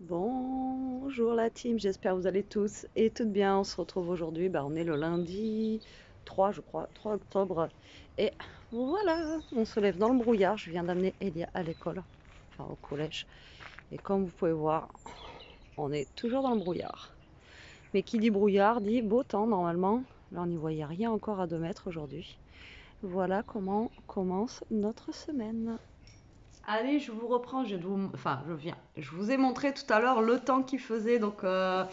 Bonjour la team, j'espère que vous allez tous et toutes bien. On se retrouve aujourd'hui, bah, on est le lundi 3 je crois, 3 octobre. Et voilà, on se lève dans le brouillard. Je viens d'amener Elia à l'école, enfin au collège. Et comme vous pouvez voir, on est toujours dans le brouillard. Mais qui dit brouillard dit beau temps normalement. Là on n'y voyait rien encore à 2 mètres aujourd'hui. Voilà comment commence notre semaine. Allez, je vous reprends. Je vous, enfin, je viens. Je vous ai montré tout à l'heure le temps qu'il faisait. Donc euh,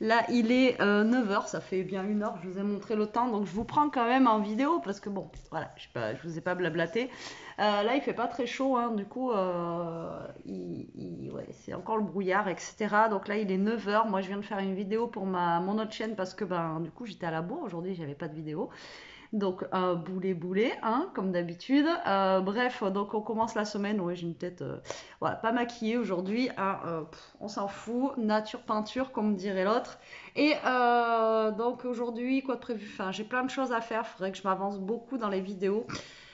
là, il est 9h. Euh, ça fait bien une heure. Je vous ai montré le temps. Donc je vous prends quand même en vidéo parce que bon, voilà, je, ne vous ai pas blablaté. Euh, là, il fait pas très chaud. Hein, du coup, c'est encore le brouillard, etc. Donc là, il est 9h. Moi, je viens de faire une vidéo pour ma, mon autre chaîne parce que ben, du coup, j'étais à la bourre aujourd'hui. J'avais pas de vidéo. Donc, un boulet boulet, hein, comme d'habitude. Euh, bref, donc on commence la semaine. Ouais, j'ai une tête euh, voilà, pas maquillée aujourd'hui. Hein, euh, on s'en fout. Nature peinture, comme dirait l'autre. Et donc aujourd'hui, quoi de prévu? Enfin, j'ai plein de choses à faire. Il faudrait que je m'avance beaucoup dans les vidéos.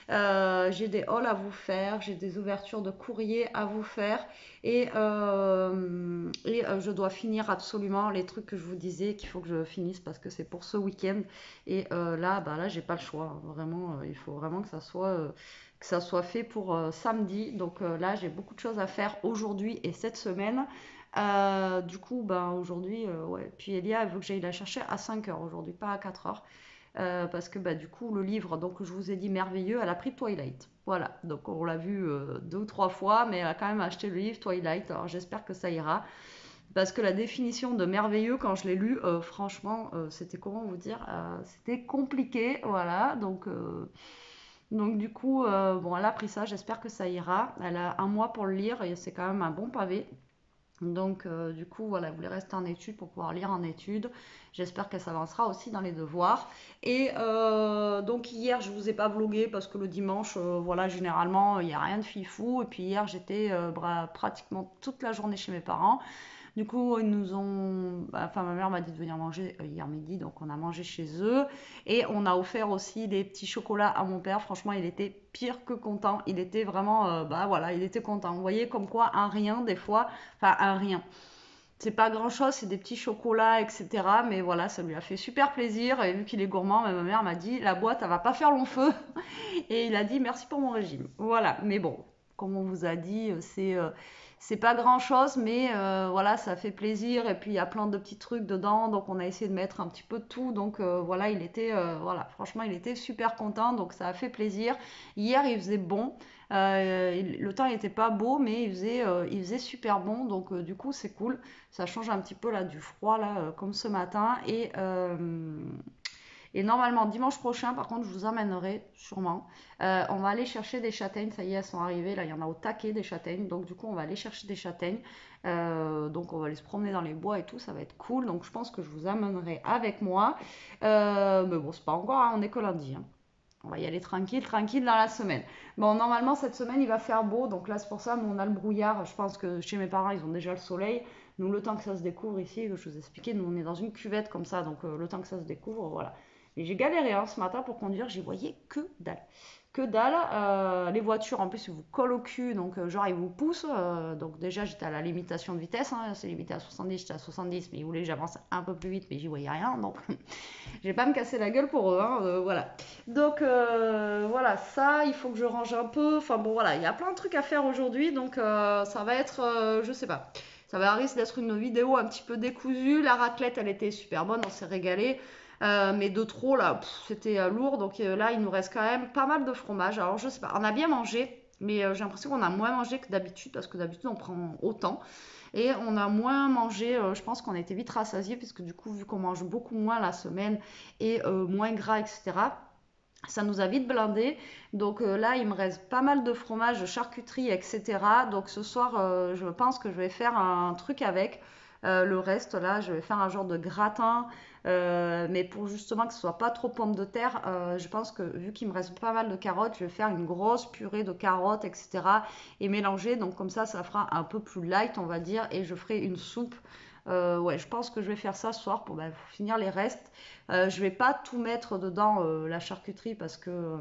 Euh, j'ai des hauls à vous faire, j'ai des ouvertures de courrier à vous faire et, euh, euh, je dois finir absolument les trucs que je vous disais qu'il faut que je finisse parce que c'est pour ce week-end et là, bah là, j'ai pas le choix. Vraiment, il faut vraiment que ça soit fait pour samedi. Donc là, j'ai beaucoup de choses à faire aujourd'hui et cette semaine. du coup, bah, aujourd'hui. Puis Elia, elle veut que j'aille la chercher à 5h aujourd'hui, pas à 4h. Euh, parce que bah, du coup, le livre, donc je vous ai dit merveilleux, elle a pris Twilight. Voilà, donc on l'a vu euh, deux ou trois fois, mais elle a quand même acheté le livre Twilight. Alors j'espère que ça ira. Parce que la définition de merveilleux, quand je l'ai lu, euh, franchement, c'était comment vous dire C'était compliqué, voilà. Donc, donc du coup, bon, elle a pris ça, j'espère que ça ira. Elle a un mois pour le lire et c'est quand même un bon pavé. Donc, euh, du coup, voilà, elle voulait rester en études pour pouvoir lire en études. J'espère qu'elle s'avancera aussi dans les devoirs. Et euh, donc, hier, je vous ai pas vlogué parce que le dimanche, euh, voilà, généralement, il n'y a rien de fifou. Et puis, hier, j'étais pratiquement toute la journée chez mes parents. Du coup, ils nous ont. Bah, enfin, ma mère m'a dit de venir manger euh, hier midi, donc on a mangé chez eux. Et on a offert aussi des petits chocolats à mon père. Franchement, il était pire que content. Il était vraiment. Euh, bah voilà, il était content. Vous voyez, comme quoi, un rien, des fois. Enfin, un rien c'est pas grand chose, c'est des petits chocolats, etc. Mais voilà, ça lui a fait super plaisir. Et vu qu'il est gourmand, ma mère m'a dit la boîte, elle va pas faire long feu. Et il a dit merci pour mon régime. Voilà, mais bon, comme on vous a dit, c'est c'est pas grand chose, mais euh, voilà, ça fait plaisir. Et puis il y a plein de petits trucs dedans, donc on a essayé de mettre un petit peu de tout. Donc euh, voilà, il était, euh, voilà, franchement, il était super content, donc ça a fait plaisir. Hier, il faisait bon. le temps n'était pas beau, mais il faisait, super bon, donc du coup c'est cool. Ça change un petit peu là du froid là, comme ce matin. Et et normalement, dimanche prochain, par contre, je vous emmènerai sûrement. Euh, on va aller chercher des châtaignes. Ça y est, elles sont arrivées. Là, il y en a au taquet des châtaignes. Donc, du coup, on va aller chercher des châtaignes. Euh, donc, on va aller se promener dans les bois et tout. Ça va être cool. Donc, je pense que je vous amènerai avec moi. Euh, mais bon, c'est pas encore. Hein, on est que lundi. Hein. On va y aller tranquille, tranquille dans la semaine. Bon, normalement, cette semaine, il va faire beau. Donc là, c'est pour ça, nous, on a le brouillard. Je pense que chez mes parents, ils ont déjà le soleil. Nous, le temps que ça se découvre ici, je vous ai expliqué, nous, on est dans une cuvette comme ça. Donc, le temps que ça se découvre, voilà. Et j'ai galéré hein, ce matin pour conduire, j'y voyais que dalle. Que dalle. Euh, les voitures, en plus, ils vous collent au cul, donc euh, genre, ils vous poussent. Euh, donc déjà, j'étais à la limitation de vitesse, hein, c'est limité à 70, j'étais à 70, mais ils voulaient que j'avance un peu plus vite, mais j'y voyais rien, donc je vais pas me casser la gueule pour eux. Hein, voilà. Donc voilà, ça, il faut que je range un peu. Enfin bon, voilà, il y a plein de trucs à faire aujourd'hui, donc ça va être, je sais pas. Ça va risquer d'être une vidéo un petit peu décousue. La raclette, elle était super bonne, on s'est régalé. Euh, mais de trop, là, c'était euh, lourd. Donc euh, là, il nous reste quand même pas mal de fromage. Alors, je sais pas, on a bien mangé, mais j'ai l'impression qu'on a moins mangé que d'habitude, parce que d'habitude, on prend autant. Et on a moins mangé, je pense qu'on a été vite rassasié, puisque du coup, vu qu'on mange beaucoup moins la semaine et moins gras, etc., ça nous a vite blindé. Donc là, il me reste pas mal de fromage, de charcuterie, etc. Donc ce soir, je pense que je vais faire un truc avec. Le reste, là, je vais faire un genre de gratin euh, mais pour justement que ce soit pas trop pomme de terre, euh, je pense que vu qu'il me reste pas mal de carottes, je vais faire une grosse purée de carottes, etc. et mélanger. Donc comme ça, ça fera un peu plus light, on va dire, et je ferai une soupe. Euh, ouais, je pense que je vais faire ça ce soir pour, bah, finir les restes. Euh, je vais pas tout mettre dedans la charcuterie parce que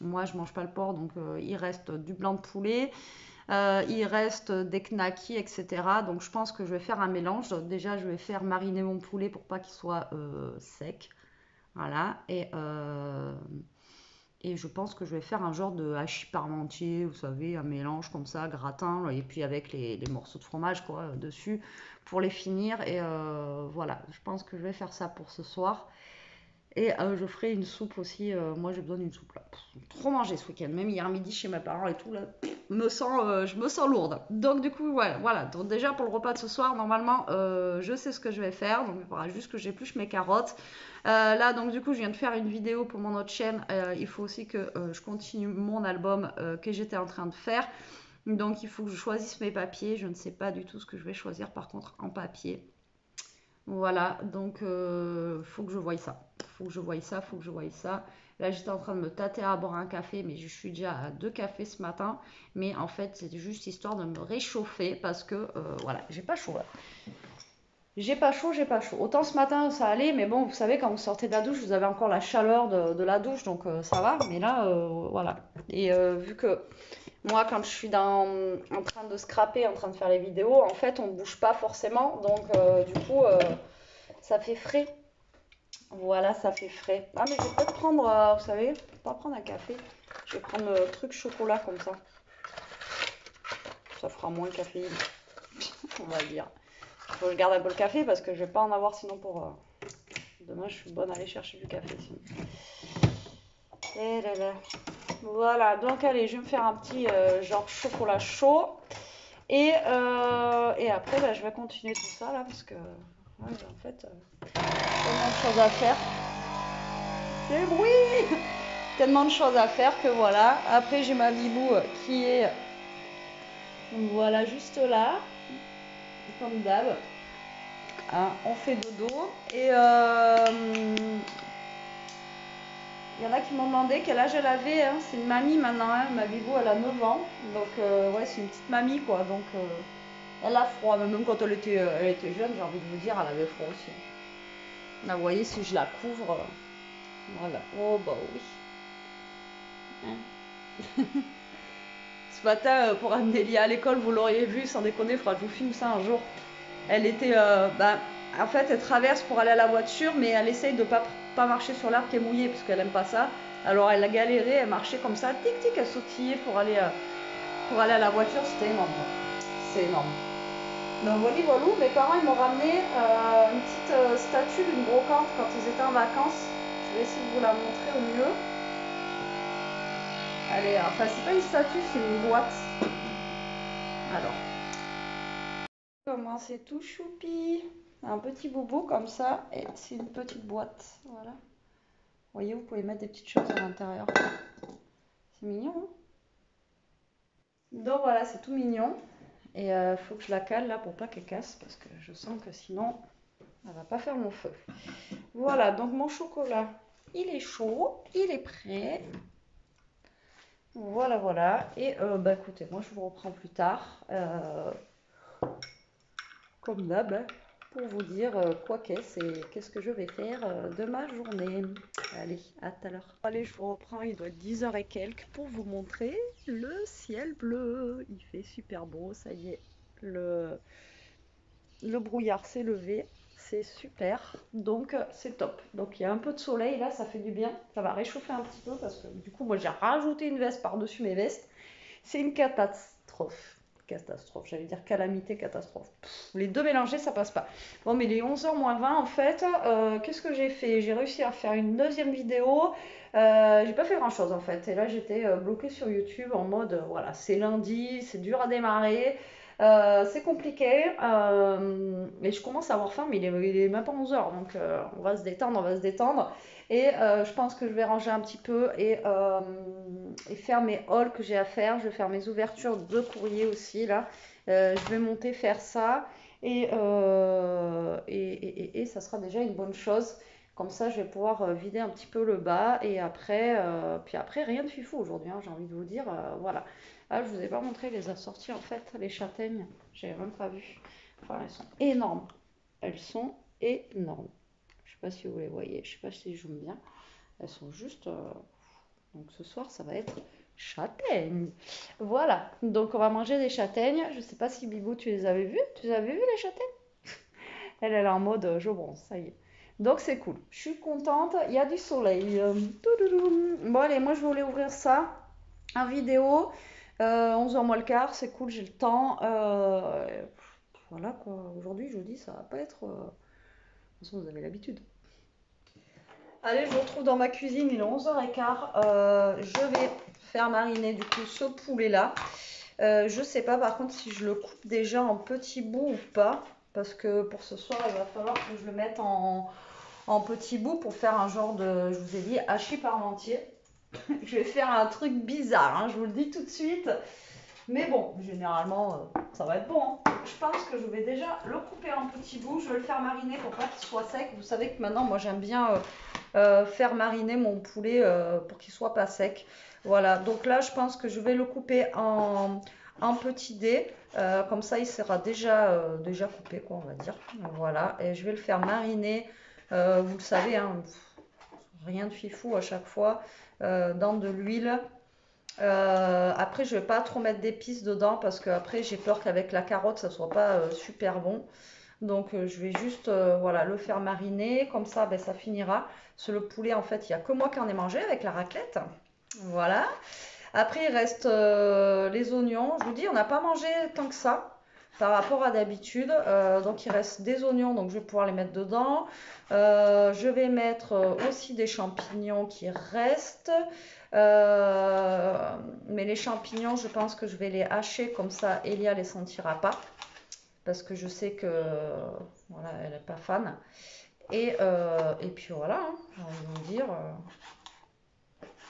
moi je mange pas le porc, donc il reste du blanc de poulet. Il reste des knackis, etc. Donc je pense que je vais faire un mélange. déjà, je vais faire mariner mon poulet pour pas qu'il soit sec. Voilà. Et, et je pense que je vais faire un genre de hachis parmentier, vous savez, un mélange comme ça, gratin, et puis avec les, morceaux de fromage quoi dessus pour les finir. Et euh, voilà, je pense que je vais faire ça pour ce soir. Et euh, je ferai une soupe aussi. Euh, moi, j'ai besoin d'une soupe là. trop mangé ce week-end. Même hier midi chez mes parents et tout là, sens, je me sens lourde. Donc du coup, voilà. voilà. Donc déjà pour le repas de ce soir, normalement, je sais ce que je vais faire. Donc il faudra juste que j'épluche mes carottes. là, donc du coup, je viens de faire une vidéo pour mon autre chaîne. il faut aussi que je continue mon album que j'étais en train de faire. Donc il faut que je choisisse mes papiers. Je ne sais pas du tout ce que je vais choisir par contre en papier. Voilà, donc euh, faut que je voie ça. Faut que je voie ça, faut que je voie ça. Là, j'étais en train de me tâter à boire un café, mais je suis déjà à deux cafés ce matin. Mais en fait, c'était juste histoire de me réchauffer parce que, euh, voilà, j'ai pas chaud. J'ai pas chaud, j'ai pas chaud. Autant ce matin, ça allait, mais bon, vous savez, quand vous sortez de la douche, vous avez encore la chaleur de, la douche, donc euh, ça va. Mais là, voilà. Et vu que moi, quand je suis en train de scraper, en train de faire les vidéos, en fait, on ne bouge pas forcément. Donc, euh, du coup, euh, ça fait frais. Voilà, ça fait frais. Ah, mais je vais peut-être prendre, euh, vous savez, pas prendre un café. Je vais prendre le truc chocolat comme ça. Ça fera moins café, on va dire. Il faut que je garde un peu le café parce que je vais pas en avoir sinon pour... Demain, je suis bonne à aller chercher du café sinon. Et là là. Voilà, donc allez, je vais me faire un petit euh, genre chocolat chaud. Et, euh, et après, bah, je vais continuer tout ça là parce que en fait, euh, tellement de choses à faire. C'est bruit Tellement de choses à faire que voilà. Après, j'ai ma bibou qui est voilà juste là, comme d'hab. Hein, on fait dodo. Et il y en a qui m'ont demandé quel âge elle avait. Hein. C'est une mamie maintenant. Hein. Ma bibou, elle a 9 ans. Donc, euh, ouais, c'est une petite mamie, quoi. Donc, euh, elle a froid. même quand elle était, euh, elle était jeune, j'ai envie de vous dire, elle avait froid aussi. Là, vous voyez, si je la couvre. voilà. Oh, bah oui. Hein. Ce matin, pour amener à l'école, vous l'auriez vu, sans déconner, il faudra que je vous filme ça un jour. Elle était. bah, en fait, elle traverse pour aller à la voiture, mais elle essaye de pas pas marcher sur l'arbre qui est mouillé parce qu'elle aime pas ça. Alors elle a galéré, elle marchait comme ça, tic tic, elle sautillait pour aller, euh, pour aller à la voiture, c'était énorme. C'est énorme. Donc voilà, voilà, mes parents ils m'ont ramené euh, une petite euh, statue d'une brocante quand ils étaient en vacances. Je vais essayer de vous la montrer au mieux. Allez, enfin c'est pas une statue, c'est une boîte. Alors. Comment c'est tout choupi? Un petit boubou comme ça et c'est une petite boîte. Voilà. Vous voyez, vous pouvez mettre des petites choses à l'intérieur. C'est mignon. Hein Donc voilà, c'est tout mignon. Et euh, faut que je la cale là pour pas qu'elle casse parce que je sens que sinon elle va pas faire mon feu. Voilà, donc mon chocolat, il est chaud, il est prêt. Voilà, voilà. Et euh, bah écoutez, moi je vous reprends plus tard. Euh, comme d'hab. Hein pour vous dire euh, quoi qu'est-ce et qu'est-ce que je vais faire euh, de ma journée. Allez, à tout à l'heure. Allez, je vous reprends, il doit être 10h et quelques pour vous montrer le ciel bleu. Il fait super beau, ça y est. Le, le brouillard s'est levé, c'est super. Donc c'est top. Donc il y a un peu de soleil là, ça fait du bien. Ça va réchauffer un petit peu parce que du coup moi j'ai rajouté une veste par-dessus mes vestes. C'est une catastrophe catastrophe, j'allais dire calamité, catastrophe. les deux mélangés, ça passe pas. Bon, mais les 11h moins 20, en fait, euh, qu'est-ce que j'ai fait? J'ai réussi à faire une deuxième vidéo. Euh, j'ai pas fait grand chose en fait. Et là, j'étais euh, bloquée sur YouTube en mode voilà, c'est lundi, c'est dur à démarrer. C'est compliqué, mais je commence à avoir faim, mais il est, il même pas 11h, donc on va se détendre, on va se détendre. Et euh, je pense que je vais ranger un petit peu et, euh, et faire mes hauls que j'ai à faire. Je vais faire mes ouvertures de courrier aussi là. Euh, je vais monter faire ça et, et, et, ça sera déjà une bonne chose. Comme ça, je vais pouvoir vider un petit peu le bas et après, puis après rien de fifou aujourd'hui. Hein, j'ai envie de vous dire, voilà. Ah, je vous ai pas montré les assorties en fait, les châtaignes. J'ai même pas vu. Enfin, elles sont énormes. Elles sont énormes pas si vous les voyez, je sais pas si je zoome bien. Elles sont juste. Euh, donc ce soir, ça va être châtaignes. Voilà, donc on va manger des châtaignes. Je sais pas si Bibou, tu les avais vues Tu les avais vues les châtaignes? Elle, est en mode euh, je bronze, ça y est. Donc c'est cool. Je suis contente, il y a du soleil. Bon allez, moi je voulais ouvrir ça en vidéo. 11h euh, moins le quart, c'est cool, j'ai le temps. Euh, voilà quoi, aujourd'hui, je dis, ça va pas être. De toute façon, vous avez l'habitude. Allez, je vous retrouve dans ma cuisine, il est 11h15. je vais faire mariner du coup ce poulet là. Euh, je sais pas par contre si je le coupe déjà en petits bouts ou pas. Parce que pour ce soir, il va falloir que je le mette en, petits bouts pour faire un genre de, je vous ai dit, hachis parmentier. je vais faire un truc bizarre, hein, je vous le dis tout de suite. Mais bon, généralement, euh, ça va être bon. Hein. Je pense que je vais déjà le couper en petits bouts. Je vais le faire mariner pour pas qu'il soit sec. Vous savez que maintenant, moi, j'aime bien euh, faire mariner mon poulet pour qu'il soit pas sec. Voilà, donc là, je pense que je vais le couper en, petits dés. Euh, comme ça, il sera déjà, euh, déjà coupé, quoi, on va dire. Voilà, et je vais le faire mariner. Euh, vous le savez, hein, rien de fifou à chaque fois, dans de l'huile. après, je vais pas trop mettre d'épices dedans parce que après, j'ai peur qu'avec la carotte, ça soit pas super bon. Donc, je vais juste voilà, le faire mariner. Comme ça, ben, ça finira. Sur le poulet, en fait, il n'y a que moi qui en ai mangé avec la raclette. Voilà. Après, il reste euh, les oignons. Je vous dis, on n'a pas mangé tant que ça par rapport à d'habitude. Euh, donc, il reste des oignons, donc je vais pouvoir les mettre dedans. Euh, je vais mettre aussi des champignons qui restent. mais les champignons, je pense que je vais les hacher comme ça, Elia les sentira pas. Parce que je sais que voilà, elle n'est pas fan. Et, puis voilà, hein, j'ai envie dire.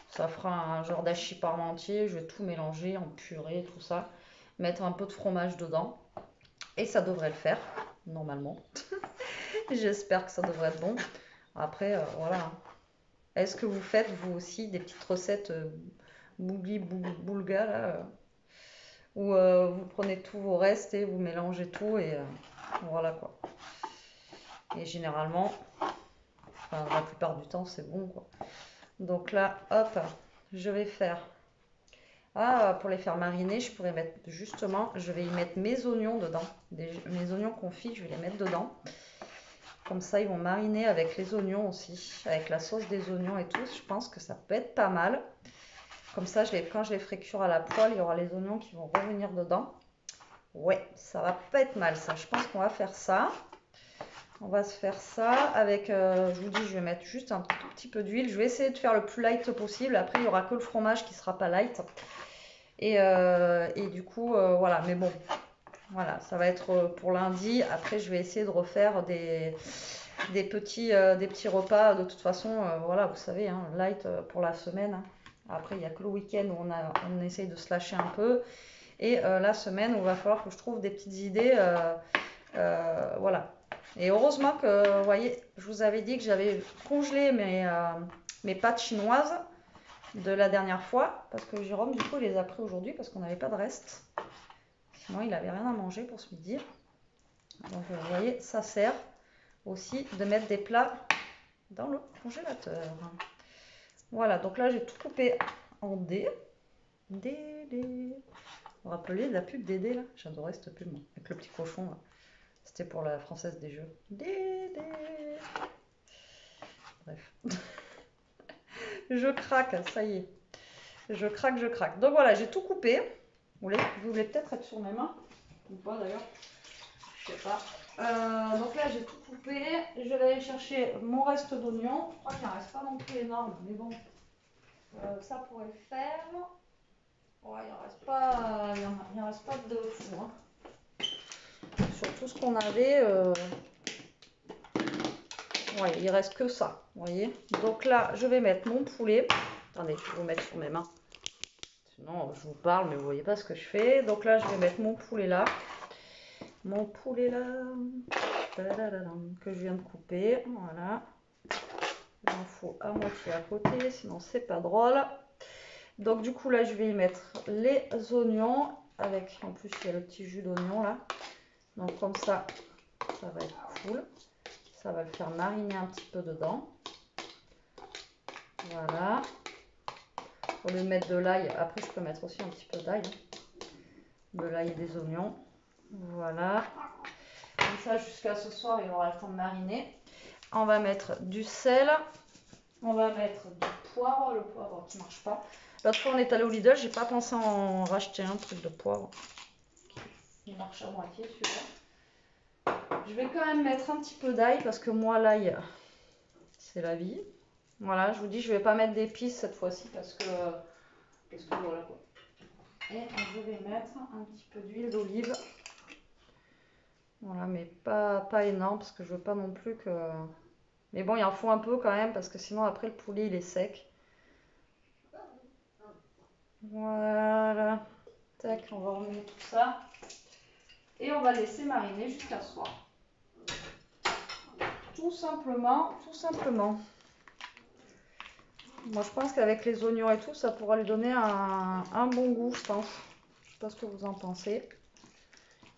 Ça fera un genre d'hachis parmentier. Je vais tout mélanger en purée, tout ça. Mettre un peu de fromage dedans. Et ça devrait le faire, normalement. J'espère que ça devrait être bon. Après, euh, voilà. Est-ce que vous faites, vous aussi, des petites recettes euh, bougli boulga, là euh, Où vous prenez tous vos restes et vous mélangez tout et voilà quoi. Et généralement, la plupart du temps, c'est bon quoi. Donc là, hop, je vais faire... Ah, pour les faire mariner, je pourrais mettre justement, je vais y mettre mes oignons dedans. mes oignons confits, je vais les mettre dedans. Comme ça, ils vont mariner avec les oignons aussi, avec la sauce des oignons et tout. Je pense que ça peut être pas mal. Comme ça, quand je les ferai cuire à la poêle, il y aura les oignons qui vont revenir dedans. Ouais, ça va pas être mal ça. Je pense qu'on va faire ça. On va se faire ça avec, euh, je vous dis, je vais mettre juste un tout petit peu d'huile. Je vais essayer de faire le plus light possible. Après, il n'y aura que le fromage qui ne sera pas light. Et, euh, du coup, euh, voilà. Mais bon, voilà, ça va être pour lundi. Après, je vais essayer de refaire des, petits, repas. De toute façon, voilà, vous savez, hein, light pour la semaine. Après, il n'y a que le week-end où on essaye de se lâcher un peu. Et la semaine où il va falloir que je trouve des petites idées. voilà, et heureusement que, vous voyez, je vous avais dit que j'avais congelé mes, euh, mes pâtes chinoises de la dernière fois. Parce que Jérôme, du coup, les a pris aujourd'hui parce qu'on n'avait pas de reste. Sinon, il n'avait rien à manger pour ce midi. Donc, vous voyez, ça sert aussi de mettre des plats dans le congélateur. Voilà, donc là, j'ai tout coupé en dés. Dédé. Vous vous rappelez de la pub Dédé, là? J'adorais cette pub, avec le petit cochon, là. C'était pour la française des jeux. Bref. je craque, ça y est. Je craque, je craque. Donc voilà, j'ai tout coupé. Vous voulez, peut-être être sur mes mains Ou pas d'ailleurs? Je sais pas. Euh, donc là, j'ai tout coupé. Je vais aller chercher mon reste d'oignon. Je crois qu'il n'en reste pas non plus énorme, mais bon. Euh, ça pourrait le faire. Ouais, il n'en reste en, reste pas de fou. Hein sur tout ce qu'on avait. Euh... Il reste que ça, vous voyez. Donc là, je vais mettre mon poulet. Attendez, je vais vous mettre sur mes mains. Sinon, je vous parle, mais vous voyez pas ce que je fais. Donc là, je vais mettre mon poulet là. Mon poulet là. Que je viens de couper. Voilà. Il en faut à moitié à côté, sinon c'est pas drôle. Donc du coup là, je vais y mettre les oignons. Avec, en plus, il y a le petit jus d'oignon là. Donc comme ça, ça va être cool. Ça va le faire mariner un petit peu dedans. Voilà. Au lieu de mettre de l'ail, après je peux mettre aussi un petit peu d'ail. Hein. De l'ail et des oignons. Voilà. Comme ça, jusqu'à ce soir, il aura le temps de mariner. On va mettre du sel. On va mettre du poivre. Le poivre qui marche pas. L'autre fois, on est allé au Lidl. J'ai pas pensé en racheter un truc de poivre. Il marche à moitié celui-là. Je vais quand même mettre un petit peu d'ail parce que moi, l'ail, c'est la vie. Voilà, je vous dis, je vais pas mettre d'épices cette fois-ci parce que, parce que voilà quoi. Et je vais mettre un petit peu d'huile d'olive. Voilà, mais pas, pas énorme parce que je veux pas non plus que... Mais bon, il en faut un peu quand même parce que sinon après le poulet il est sec. Voilà. Tac, on va remettre tout ça. Et on va laisser mariner jusqu'à soir. Tout simplement, tout simplement. Moi je pense qu'avec les oignons et tout, ça pourra lui donner un, bon goût, je pense. Je sais pas ce que vous en pensez.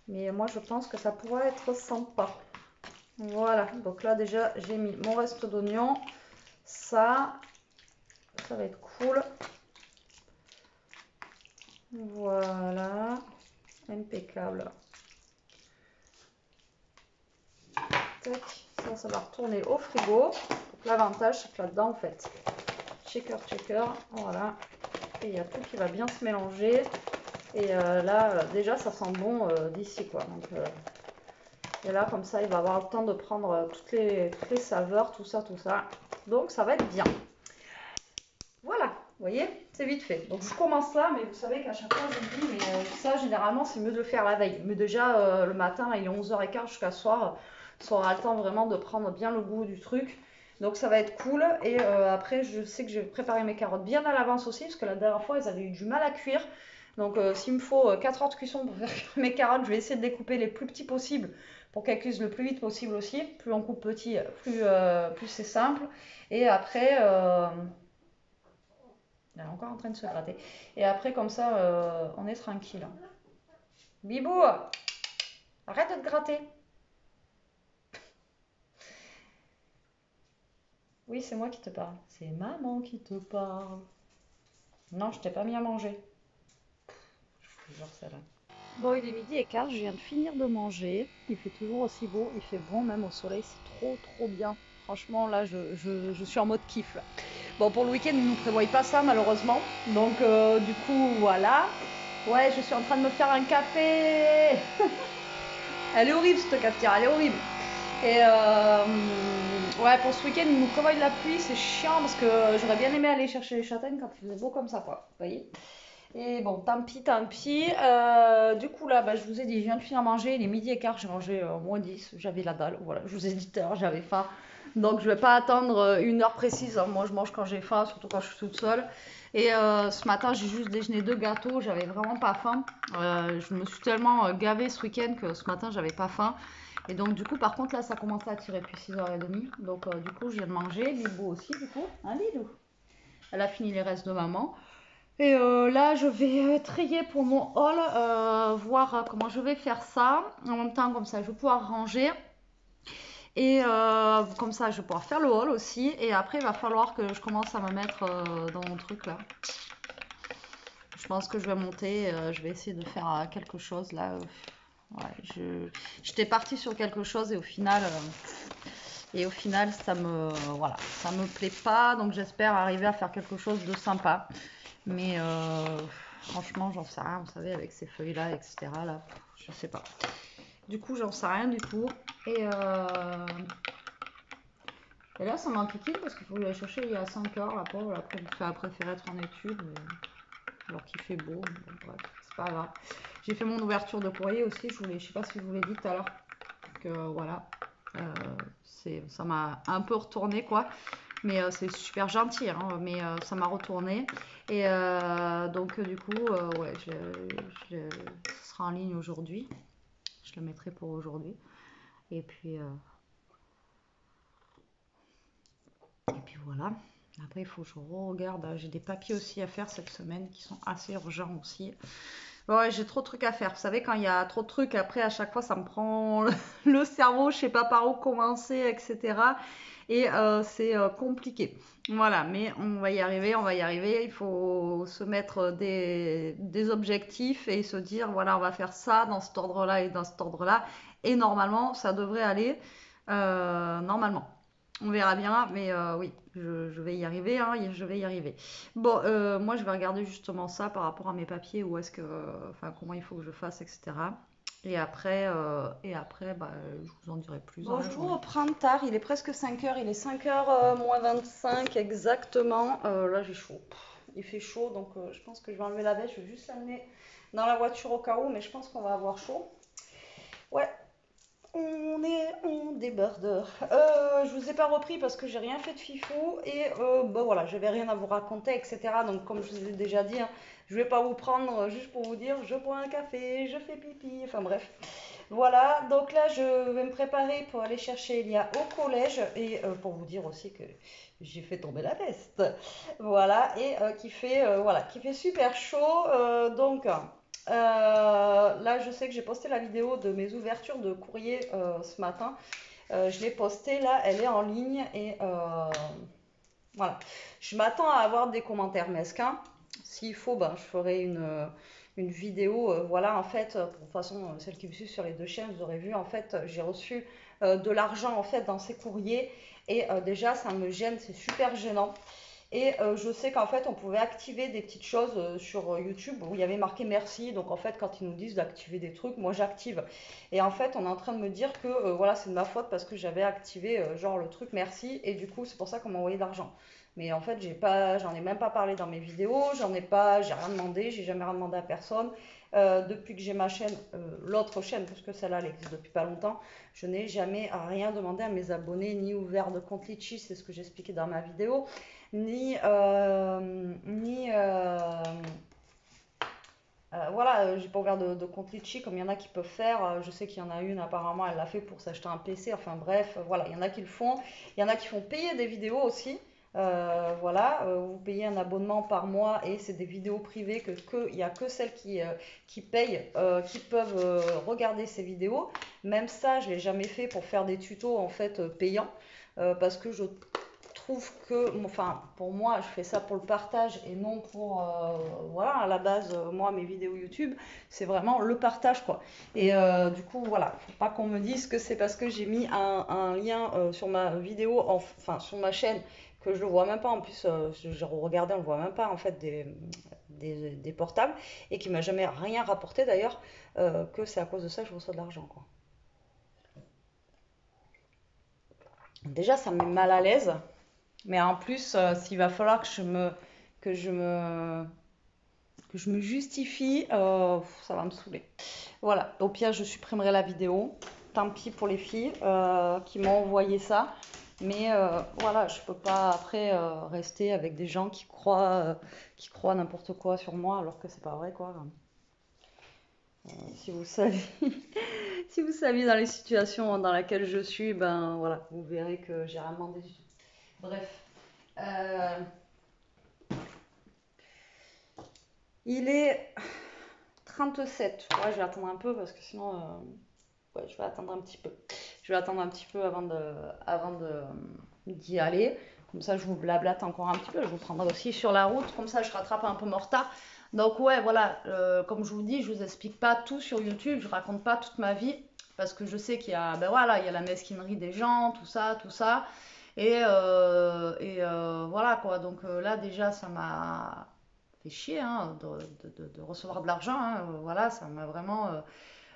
Mais moi, je pense que ça pourrait être sympa. Voilà, donc là déjà, j'ai mis mon reste d'oignon. Ça, ça va être cool. Voilà, impeccable. Tac, ça, va retourner au frigo. L'avantage, c'est que là-dedans, en fait, checker, checker, voilà. Et il y a tout qui va bien se mélanger. Et euh, là, euh, déjà, ça sent bon euh, d'ici, quoi. et là, comme ça, il va avoir le temps de prendre toutes les, saveurs, tout ça, tout ça. Donc, ça va être bien. Voilà, vous voyez, c'est vite fait. Donc, je commence là, mais vous savez qu'à chaque fois, je me dis, mais ça, généralement, c'est mieux de le faire la veille. Mais déjà, le matin, il est 11h15 jusqu'à soir. Ça aura le temps vraiment de prendre bien le goût du truc. Donc ça va être cool. Et après, je sais que je vais préparer mes carottes bien à l'avance aussi, parce que la dernière fois, elles avaient eu du mal à cuire. Donc euh, s'il me faut 4 euh, heures de cuisson pour faire mes carottes, je vais essayer de découper les plus petits possibles pour qu'elles cuisent le plus vite possible aussi. Plus on coupe petit, plus, euh, plus c'est simple. Et après, elle est encore en train de se gratter. Et après, comme ça, on est tranquille. Bibou, arrête de te gratter. Oui, c'est moi qui te parle. C'est maman qui te parle. Non, je t'ai pas mis à manger. Bon, il est midi et quart, je viens de finir de manger. Il fait toujours aussi beau, il fait bon même au soleil, c'est trop trop bien. Franchement, là, je, suis en mode kiff. Bon, pour le week-end, ils ne nous prévoient pas ça, malheureusement. Donc, euh, du coup, voilà. Ouais, je suis en train de me faire un café. elle est horrible, cette cafetière, elle est horrible. Et euh, ouais, pour ce week-end, ils nous prévoient de la pluie, c'est chiant parce que j'aurais bien aimé aller chercher les châtaignes quand il faisait beau comme ça, quoi. Voyez et bon, tant pis, tant pis. Euh, du coup, là, bah, je vous ai dit, je viens de finir à manger. Il est midi et quart, j'ai mangé euh, moins 10. J'avais la dalle. Voilà, je vous ai dit tout j'avais faim. Donc, je vais pas attendre euh, une heure précise. Hein. Moi, je mange quand j'ai faim, surtout quand je suis toute seule. Et ce matin, j'ai juste déjeuné deux gâteaux. J'avais vraiment pas faim. je me suis tellement gavée ce week-end que ce matin, j'avais pas faim. Et donc, du coup, par contre, là, ça commence à tirer depuis 6h30. Donc, du coup, je viens de manger. Bibou aussi, du coup. Hein, Elle a fini les restes de maman. Et euh, là, je vais euh, trier pour mon haul, euh, voir comment je vais faire ça. En même temps, comme ça, je vais pouvoir ranger. Et comme ça, je vais pouvoir faire le haul aussi. Et après, il va falloir que je commence à me mettre dans mon truc là. Je pense que je vais monter. je vais essayer de faire quelque chose là. J'étais partie sur quelque chose et au final, et au final, ça me, voilà, ça me plaît pas. Donc j'espère arriver à faire quelque chose de sympa. Mais euh, franchement, j'en sais rien, vous savez, avec ces feuilles-là, etc. Là, je sais pas. Du coup, j'en sais rien du tout. Et, euh, là, ça m'inquiète parce qu'il faut aller chercher il y a 5 heures, la pauvre. Elle a préféré être en études, alors qu'il fait beau. bref, c'est pas grave. J'ai fait mon ouverture de courrier aussi. Je voulais, je sais pas si vous l'ai dit tout à l'heure, que voilà, euh, ça m'a un peu retourné quoi. Mais euh, c'est super gentil, hein, mais euh, ça m'a retourné. Et donc, du coup, ouais, ce sera en ligne aujourd'hui. Je le mettrai pour aujourd'hui. Et puis, et puis voilà. Après, il faut que je regarde. J'ai des papiers aussi à faire cette semaine qui sont assez urgents aussi. Ouais, j'ai trop de trucs à faire. Vous savez, quand il y a trop de trucs, après, à chaque fois, ça me prend le cerveau, je sais pas par où commencer, etc. Et euh, c'est euh, compliqué. Voilà, mais on va y arriver, on va y arriver. Il faut se mettre des, des objectifs et se dire, voilà, on va faire ça dans cet ordre-là et dans cet ordre-là. Et normalement, ça devrait aller. euh, normalement. On verra bien, mais euh, oui, je, je vais y arriver, hein, je vais y arriver. Bon, euh, moi je vais regarder justement ça par rapport à mes papiers, où est-ce que, euh, enfin comment il faut que je fasse, etc. Et après, euh, et après, bah, je vous en dirai plus. Bon, dans la je vous journée. reprends tard, il est presque 5 heures, il est 5 heures euh, moins 25 exactement. Là j'ai chaud. Il fait chaud donc je pense que je vais enlever la veste, je vais juste l'amener dans la voiture au cas où, mais je pense qu'on va avoir chaud. Ouais, on est en débardeur. Euh, je vous ai pas repris parce que j'ai rien fait de fifou et euh, bah voilà, j'avais rien à vous raconter, etc. Donc comme je vous ai déjà dit, hein, je vais pas vous prendre juste pour vous dire je bois un café, je fais pipi, enfin bref. Voilà, donc là je vais me préparer pour aller chercher Elia au collège et euh, pour vous dire aussi que j'ai fait tomber la veste. Voilà, et euh, qui fait euh, voilà, qui fait super chaud. donc là je sais que j'ai posté la vidéo de mes ouvertures de courrier euh, ce matin. Euh, je l'ai postée là, elle est en ligne et euh, voilà. Je m'attends à avoir des commentaires mesquins. S'il faut, ben, je ferai une, euh, une vidéo. euh, voilà, en fait, euh, de toute façon, euh, celle qui me suit sur les deux chaînes, vous aurez vu, en fait, euh, j'ai reçu euh, de l'argent en fait dans ces courriers et euh, déjà ça me gêne, c'est super gênant. Et euh, je sais qu'en fait on pouvait activer des petites choses euh, sur euh, YouTube où il y avait marqué merci. Donc en fait quand ils nous disent d'activer des trucs, moi j'active. Et en fait on est en train de me dire que voilà c'est de ma faute parce que j'avais activé genre le truc merci et du coup c'est pour ça qu'on m'a envoyé de l'argent. Mais en fait j'ai pas, j'en ai même pas parlé dans mes vidéos, j'en ai pas, j'ai rien demandé, j'ai jamais rien demandé à personne. Depuis que j'ai ma chaîne, l'autre chaîne, parce que celle-là elle existe depuis pas longtemps, je n'ai jamais rien demandé à mes abonnés, ni ouvert de compte Litchi, c'est ce que j'expliquais dans ma vidéo, ni, euh, ni euh, euh, voilà, j'ai pas ouvert de, compte Litchi comme il y en a qui peuvent faire. Je sais qu'il y en a une, apparemment, elle l'a fait pour s'acheter un PC. Enfin bref, voilà, il y en a qui le font. Il y en a qui font payer des vidéos aussi. Voilà, vous payez un abonnement par mois et c'est des vidéos privées que, il y a que celles qui, qui payent qui peuvent regarder ces vidéos. Même ça, je l'ai jamais fait pour faire des tutos en fait payants parce que je trouve que, enfin, pour moi, je fais ça pour le partage et non pour, euh, voilà, à la base, euh, moi, mes vidéos YouTube, c'est vraiment le partage, quoi. Et euh, du coup, voilà, faut pas qu'on me dise que c'est parce que j'ai mis un, lien sur ma vidéo, enfin, sur ma chaîne, que je le vois même pas. En plus, j'ai regardé, on le voit même pas, en fait, des, des, portables, et qui m'a jamais rien rapporté, d'ailleurs, que c'est à cause de ça que je reçois de l'argent, quoi. Déjà, ça me met mal à l'aise. Mais en plus, euh, s'il va falloir que je me, que je me, que je me justifie, euh, ça va me saouler. Voilà, au pire, je supprimerai la vidéo. Tant pis pour les filles euh, qui m'ont envoyé ça. Mais voilà, je peux pas après rester avec des gens qui croient, croient n'importe quoi sur moi alors que c'est pas vrai, quoi. Si vous savez, si vous saviez dans les situations dans lesquelles je suis, ben voilà, vous verrez que j'ai du tout. Bref. Euh, Il est 37. Ouais, je vais attendre un peu parce que sinon, euh, ouais, je vais attendre un petit peu. Je vais attendre un petit peu avant de, avant de, d'y aller. Comme ça, je vous blablate encore un petit peu. Je vous prendrai aussi sur la route. Comme ça, je rattrape un peu mon retard. Donc, ouais, voilà. euh, comme je vous dis, je vous explique pas tout sur YouTube. Je raconte pas toute ma vie. Parce que je sais qu'il y a, ben voilà, il y a la mesquinerie des gens, tout ça, tout ça. Et, euh, et euh, voilà quoi. Donc euh, là, déjà, ça m'a fait chier hein, de, recevoir de l'argent. hein. Voilà, ça m'a vraiment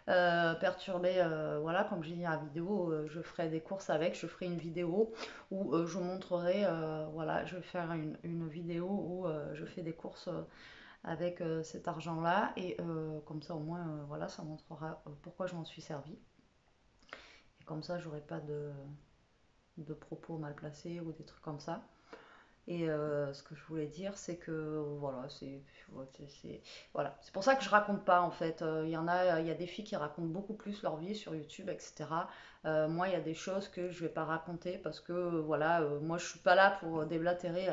perturbé. voilà, comme j'ai dit dans la vidéo, je ferai des courses avec. Je ferai une vidéo où je montrerai. voilà, je vais faire une, vidéo où je fais des courses avec cet argent-là. Et euh, comme ça, au moins, voilà, ça montrera pourquoi je m'en suis servi. Et comme ça, j'aurai pas de, de propos mal placés ou des trucs comme ça. Et ce que je voulais dire, c'est que voilà, c'est pour ça que je raconte pas en fait. Il y en a, il y a des filles qui racontent beaucoup plus leur vie sur YouTube, etc. moi, il y a des choses que je vais pas raconter parce que voilà, moi je suis pas là pour déblatérer.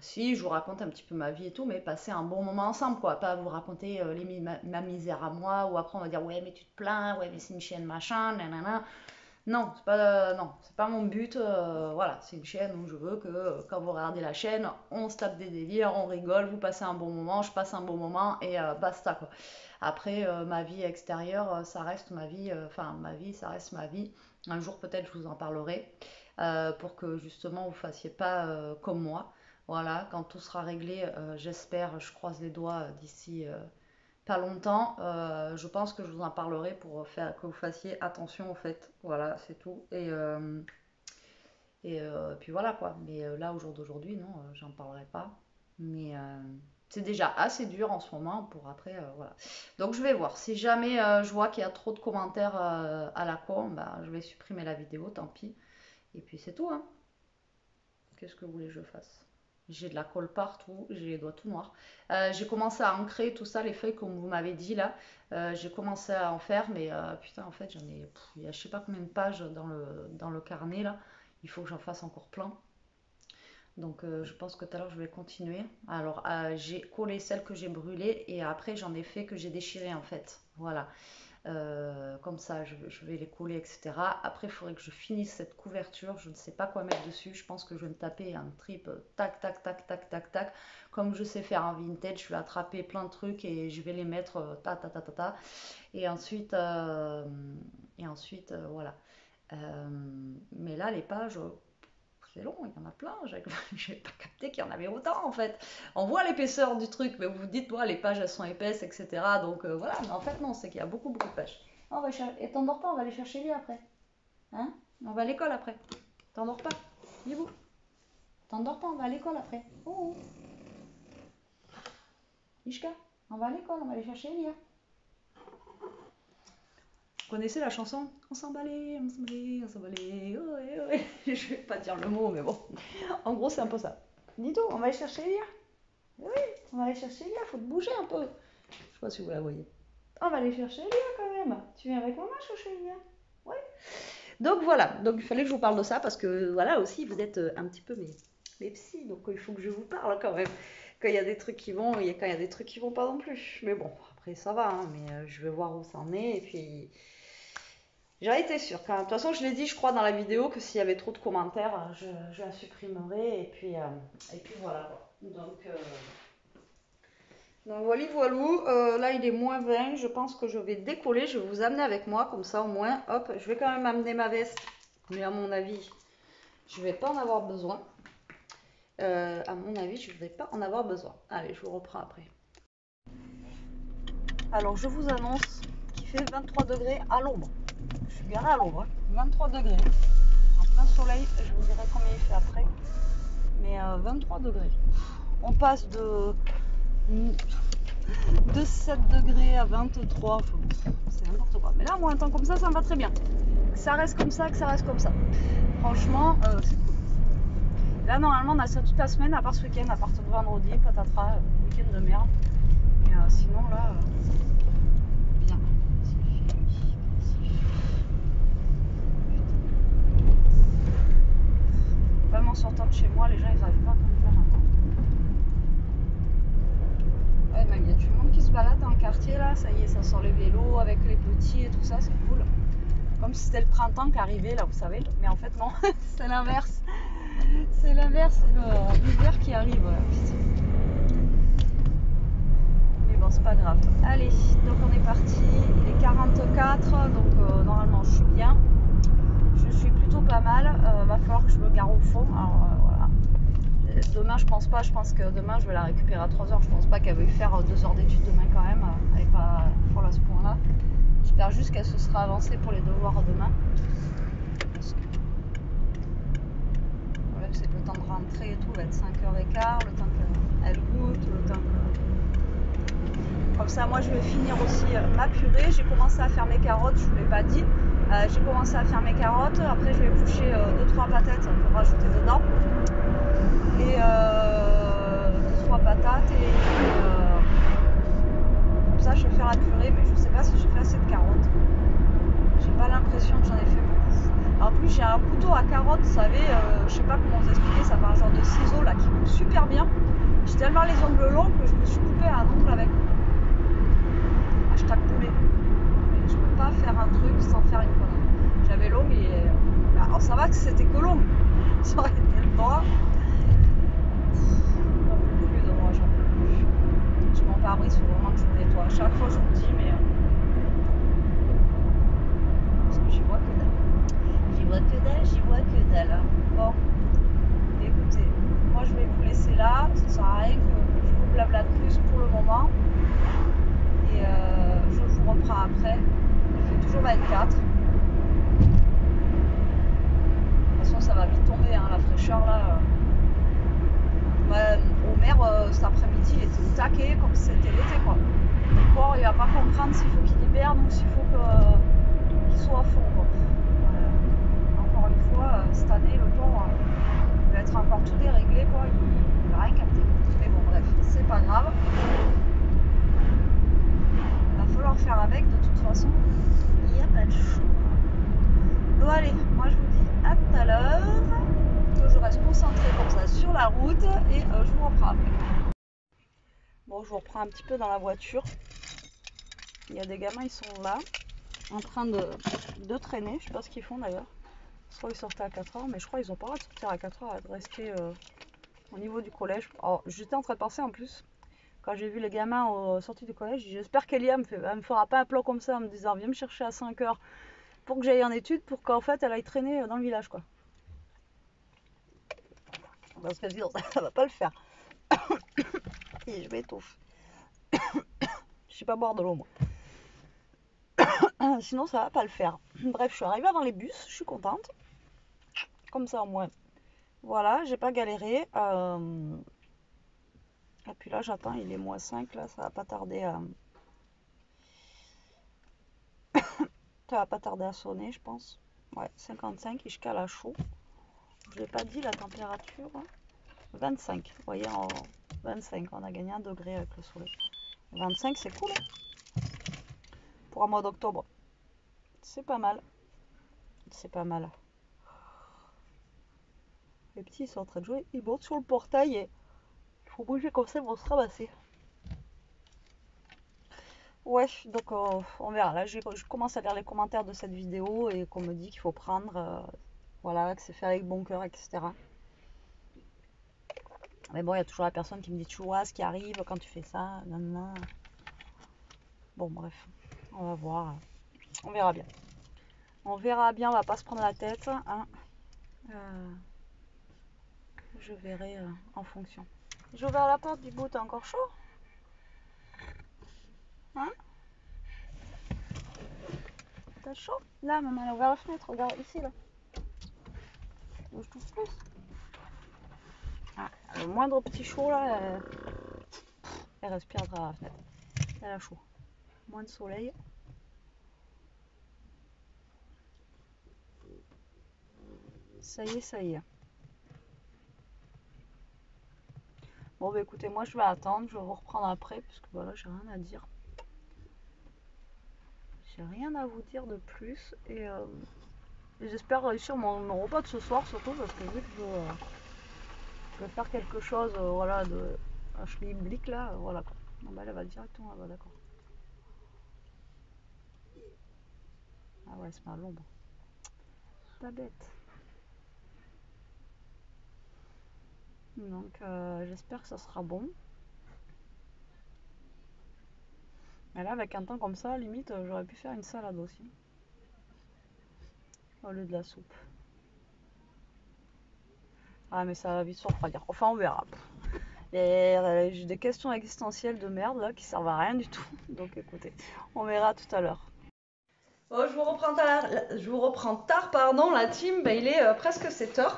si, je vous raconte un petit peu ma vie et tout, mais passer un bon moment ensemble, quoi. Pas vous raconter les, ma, misère à moi ou après on va dire ouais mais tu te plains, ouais mais c'est une chienne machin, nanana. Non, c'est pas, non, c'est pas mon but. Euh, voilà, c'est une chaîne où je veux que euh, quand vous regardez la chaîne, on se tape des délires, on rigole, vous passez un bon moment, je passe un bon moment et euh, basta quoi. Après, ma vie extérieure, ça reste ma vie. Enfin, ma vie, ça reste ma vie. Un jour peut-être, je vous en parlerai pour que justement vous fassiez pas comme moi. Voilà, quand tout sera réglé, j'espère, je croise les doigts d'ici longtemps. Euh, je pense que je vous en parlerai pour faire que vous fassiez attention au fait. Voilà, c'est tout. Et, euh, euh, puis voilà quoi. Mais là, au jour d'aujourd'hui, non, j'en parlerai pas. Mais c'est déjà assez dur en ce moment pour après. voilà. Donc je vais voir. Si jamais je vois qu'il y a trop de commentaires à la con, bah, je vais supprimer la vidéo, tant pis. Et puis c'est tout. Hein. Qu'est-ce que vous voulez que je fasse? J'ai de la colle partout, j'ai les doigts tout noirs. Euh, j'ai commencé à ancrer tout ça, les feuilles comme vous m'avez dit là. Euh, j'ai commencé à en faire, mais euh, putain, en fait, j'en ai, il y a je sais pas combien de pages dans le, dans le carnet là. Il faut que j'en fasse encore plein. Donc je pense que tout à l'heure je vais continuer. Alors j'ai collé celles que j'ai brûlées et après j'en ai fait que j'ai déchiré en fait. Voilà. Euh, comme ça, je, vais les coller, etc. Après, il faudrait que je finisse cette couverture. Je ne sais pas quoi mettre dessus. Je pense que je vais me taper un trip, tac, tac, tac, tac, tac, tac. Comme je sais faire un vintage, je vais attraper plein de trucs et je vais les mettre euh, ta, ta, ta, ta, ta. Et ensuite, euh, et ensuite voilà. mais là, les pages, long, il y en a plein. Je pas capté qu'il y en avait autant en fait. On voit l'épaisseur du truc, mais vous vous dites, toi, les pages elles sont épaisses, etc. Donc euh, voilà, mais en fait, non, c'est qu'il y a beaucoup, beaucoup de pages. On va chercher... Et t'endors pas, on va aller chercher lui après. Hein? On va à l'école après. T'endors pas Dis-vous. T'endors pas, on va à l'école après. Oh, oh. Ishka, on va à l'école, on va aller chercher Elia. Vous connaissez la chanson On s'emballait, on s'emballait, on s'emballait, oh, oh, oh. Je vais pas dire le mot, mais bon. En gros, c'est un peu ça. Dis donc, on va aller chercher Elia. Oui, on va aller chercher Elia, faut te bouger un peu. Je sais pas si vous la voyez. On va aller chercher Elia quand même. Tu viens avec maman chercher Elia Oui. Donc voilà, donc il fallait que je vous parle de ça parce que voilà aussi, vous êtes euh, un petit peu mes, mes psys, donc il faut que je vous parle quand même. Quand il y a des trucs qui vont, et quand il y a des trucs qui vont pas non plus. Mais bon, après ça va, hein, mais euh, je vais voir où ça en est et puis J'aurais été sûre. Quand, de toute façon, je l'ai dit, je crois, dans la vidéo, que s'il y avait trop de commentaires, je, je la supprimerai. Et puis, euh, et puis voilà. Donc, euh, donc voilà, voilou. Euh, là, il est moins 20. Je pense que je vais décoller. Je vais vous amener avec moi, comme ça, au moins. Hop, je vais quand même amener ma veste. Mais à mon avis, je vais pas en avoir besoin. à mon avis, je ne vais pas en avoir besoin. Allez, je vous reprends après. Alors, je vous annonce qu'il fait 23 degrés à l'ombre bien à l'ombre, 23 hein. degrés. En plein soleil, je vous dirai combien il fait après. Mais 23 euh, degrés. On passe de, de 7 degrés à 23. C'est n'importe quoi. Mais là, moi, un temps comme ça, ça me va très bien. Que ça reste comme ça, que ça reste comme ça. Franchement, euh, c'est cool. Là, normalement, on a ça toute la semaine, à part ce week-end, à partir de vendredi, patatras, euh, week-end de merde. Et sinon, là. En sortant de chez moi, les gens ils n'arrivent pas à me faire Ouais, mais il y a du monde qui se balade dans le quartier là, ça y est, ça sort les vélos avec les petits et tout ça, c'est cool. Comme si c'était le printemps qui arrivait là, vous savez, mais en fait non, c'est l'inverse. C'est l'inverse, c'est l'hiver qui arrive. Mais bon, c'est pas grave. Allez, donc on est parti, il est 44, donc euh, normalement je suis bien suis plutôt pas mal. Euh, va falloir que je me gare au fond. Euh. Euh, demain, je pense pas. Je pense que demain, je vais la récupérer à 3 heures. Je pense pas qu'elle veuille faire 2 heures d'études demain quand même. Elle est pas folle à ce point-là. J'espère juste qu'elle se sera avancée pour les devoirs demain. C'est que le temps de rentrer et tout va être 5h15, le temps qu'elle goûte, le temps que... Comme ça, moi, je vais finir aussi ma purée. J'ai commencé à faire mes carottes, je vous l'ai pas dit. Euh, j'ai commencé à faire mes carottes. Après, je vais coucher 2-3 euh, patates pour rajouter dedans. et euh, soit patate et, euh, comme ça je vais faire la purée mais je sais pas si je fais assez de carottes. J'ai pas l'impression que j'en ai fait beaucoup. En plus j'ai un couteau à carottes, vous savez, euh, je sais pas comment vous expliquer, ça fait un genre de ciseau là qui coupe super bien. J'ai tellement les ongles longs que je me suis coupé un ongle avec. Hashtag poulet. Mais pas faire un truc sans faire une connerie. J'avais l'ongle et. bah, Alors ça va que c'était que l'ongle. Ça aurait été le bras. J'en peux plus de moi, j'en peux plus. Je m'en pare-brise, faut vraiment que je nettoie. Chaque fois je vous le dis, mais. euh, Parce que j'y vois que dalle. J'y vois que dalle, j'y vois que dalle. Bon. Écoutez, moi je vais vous laisser là. Ça sert à rien que je vous blablate plus pour le moment. Et euh, je vous reprends après. Toujours 24. De toute façon, ça va vite tomber, hein, la fraîcheur là. au maire, euh, cet après-midi, il était au taquet comme si c'était l'été quoi. Le corps, il va pas comprendre s'il faut qu'il hiberne ou s'il faut euh, qu'il soit à fond. Encore une fois, euh, cette année, le euh, il va être encore tout déréglé quoi. Il, il va rien capter. Mais bon, bref, c'est pas grave. Il va falloir faire avec de toute façon. Bon allez, moi je vous dis à tout à l'heure. Que je reste concentrée comme ça sur la route et euh, je vous reprends après. Bon, je vous reprends un petit peu dans la voiture. Il y a des gamins, ils sont là, en train de, traîner. Je sais pas ce qu'ils font d'ailleurs. Soit ils sortaient à 4h, mais je crois qu'ils ont pas le droit de sortir à 4h, de rester euh, au niveau du collège. Alors, j'étais en train de penser en plus, quand j'ai vu les gamins au sortie du collège, j'espère qu'Elia me, fait, elle me fera pas un plan comme ça en me disant viens me chercher à 5h pour que j'aille en études pour qu'en fait elle aille traîner dans le village quoi. Parce que sinon ça va pas le faire. Et je m'étouffe. je sais pas boire de l'eau moi. sinon ça va pas le faire. Bref, je suis arrivée avant les bus, je suis contente. Comme ça au moins. Voilà, j'ai pas galéré. Euh, Et puis là j'attends, il est moins 5 là, ça va pas tarder à. Ça va pas tarder à sonner, je pense. Ouais, 55 et je cale à chaud. Je l'ai pas dit la température. hein. 25. Vous voyez, en 25, on a gagné un degré avec le soleil. 25, c'est cool. hein. Pour un mois d'octobre. C'est pas mal. C'est pas mal. Les petits sont en train de jouer. Ils montent sur le portail et faut bouger comme ça, ils vont se ramasser. Ouais, donc euh, on verra. Là, je commence à lire les commentaires de cette vidéo et qu'on me dit qu'il faut prendre, euh, voilà, que c'est fait avec bon cœur, etc. Mais bon, il y a toujours la personne qui me dit, tu vois ce qui arrive quand tu fais ça. Bon, bref, on va voir. On verra bien. On verra bien, on va pas se prendre la tête. hein. Euh, je verrai en fonction. J'ai ouvert la porte du bout, t'es encore chaud? Hein? T'as chaud? Là, maman, elle a ouvert la fenêtre, regarde ici, là. Bouge tout plus. Ah, le moindre petit chaud, là, elle, elle respire à la fenêtre. Elle a chaud. Moins de soleil. Ça y est, ça y est. Bon, bah écoutez, moi je vais attendre, je vais vous reprendre après, parce que voilà, j'ai rien à dire. J'ai rien à vous dire de plus, et, euh, j'espère réussir mon, mon repas de ce soir, surtout parce que vu que je, euh, je vais faire quelque chose, euh, voilà, de un schmilblick là, euh, voilà. Non, bah elle va directement là-bas, d'accord. Ah ouais, met à l'ombre. Pas bête. Donc euh, j'espère que ça sera bon. Mais là avec un temps comme ça, limite j'aurais pu faire une salade aussi. Au lieu de la soupe. Ah mais ça va vite se refroidir. Enfin on verra. Euh, j'ai des questions existentielles de merde là qui servent à rien du tout. Donc écoutez, on verra tout à l'heure. Bon, je vous reprends tard, pardon, la team, bah, il est euh, presque 7h.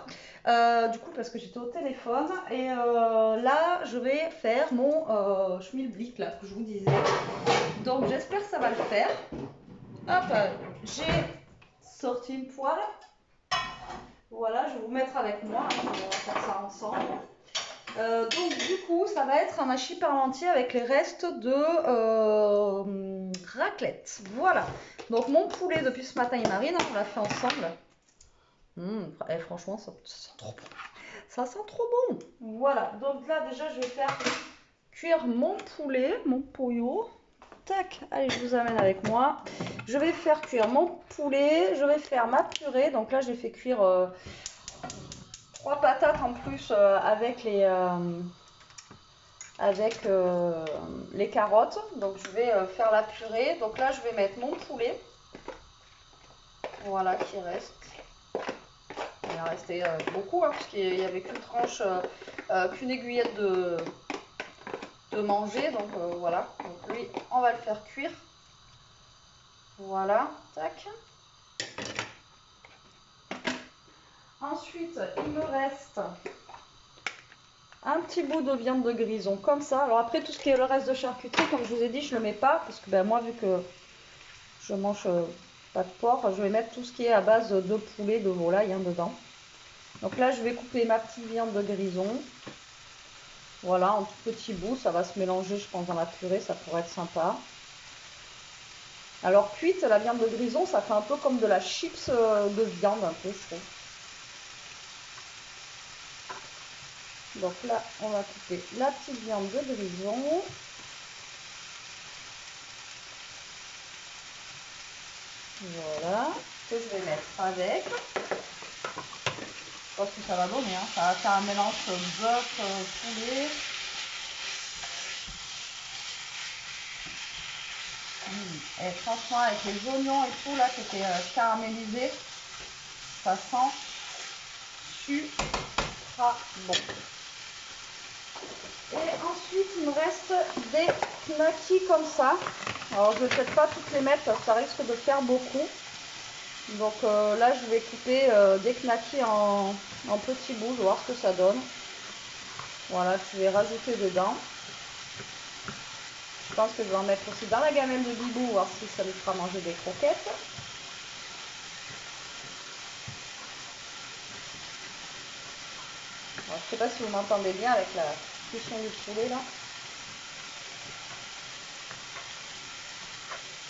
Euh, du coup, parce que j'étais au téléphone. Et euh, là, je vais faire mon euh, schmilblick là, que je vous disais. Donc, j'espère que ça va le faire. Hop, j'ai sorti une poêle. Voilà, je vais vous mettre avec moi. On va faire ça ensemble. Donc du coup, ça va être un hachis parmentier avec les restes de raclette. Voilà. Donc mon poulet depuis ce matin il marine, on l'a fait ensemble. Hum, eh, franchement, ça, sent trop bon. Ça sent trop bon. Voilà. Donc là déjà, je vais faire cuire mon poulet, mon pollo. Tac. Allez, je vous amène avec moi. Je vais faire cuire mon poulet. Je vais faire ma purée. Donc là, j'ai fait cuire. Euh, trois patates en plus euh, avec les euh, avec euh, les carottes. Donc je vais faire la purée. Donc là je vais mettre mon poulet. Voilà qui reste. Il a resté beaucoup hein, parce qu'il n'y avait qu'une tranche, qu'une aiguillette de, de manger. Donc voilà. Donc lui on va le faire cuire. Voilà. Tac. Ensuite, il me reste un petit bout de viande de grison comme ça. Alors après, tout ce qui est le reste de charcuterie, comme je vous ai dit, je ne le mets pas parce que ben, moi, vu que je mange euh, pas de porc, je vais mettre tout ce qui est à base de poulet, de volaille hein, dedans. Donc là, je vais couper ma petite viande de grison. Voilà, en tout petit bout, ça va se mélanger, je pense, dans la purée, ça pourrait être sympa. Alors cuite, la viande de grison, ça fait un peu comme de la chips euh, de viande, un peu, je trouve. Donc là, on va couper la petite viande de grison. Voilà, que je vais mettre avec. Je pense que ça va donner, hein. ça va faire un mélange bœuf, euh, poulet. Mmh. Et franchement, avec les oignons et tout, là, c'était euh, caramélisé, ça sent super bon. Et ensuite, il me reste des knackis comme ça. Alors, je ne vais peut-être pas toutes les mettre parce que ça risque de faire beaucoup. Donc euh, là, je vais couper euh, des knackis en, petits bouts, voir ce que ça donne. Voilà, je vais rajouter dedans. Je pense que je vais en mettre aussi dans la gamelle de Bibou, voir si ça lui fera manger des croquettes. je ne sais pas si vous m'entendez bien avec la, du poulet là.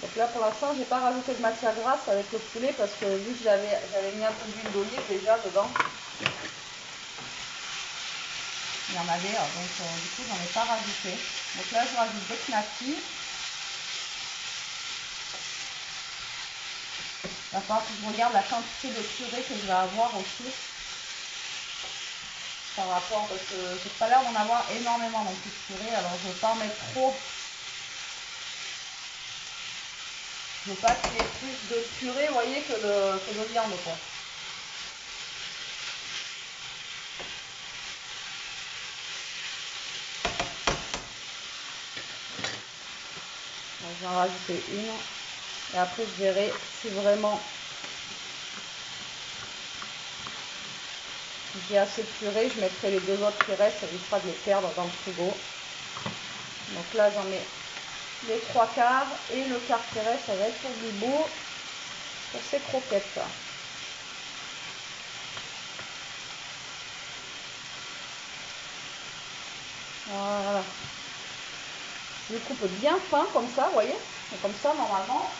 Donc là pour l'instant j'ai pas rajouté de matière grasse avec le poulet parce que vu que j'avais mis un peu d'huile d'olive déjà dedans. Il y en avait hein, donc euh, du coup j'en ai pas rajouté. Donc là je rajoute des knackis. Il va falloir que je regarde la quantité de purée que je vais avoir aussi par rapport, parce que j'ai pas l'air d'en avoir énormément dans plus purée, alors je ne veux pas en mettre trop. Je veux pas qu'il y ait plus de purée, vous voyez, que de, que de viande, quoi. je vais en rajouter une. Et après, je verrai si vraiment J'ai assez purée, je mettrai les deux autres qui restent, ça évitera de les perdre dans le frigo. Donc là, j'en mets les trois quarts et le quart qui reste, ça va être pour beau, pour ces croquettes. Voilà. Je coupe bien fin comme ça, vous voyez comme ça, normalement,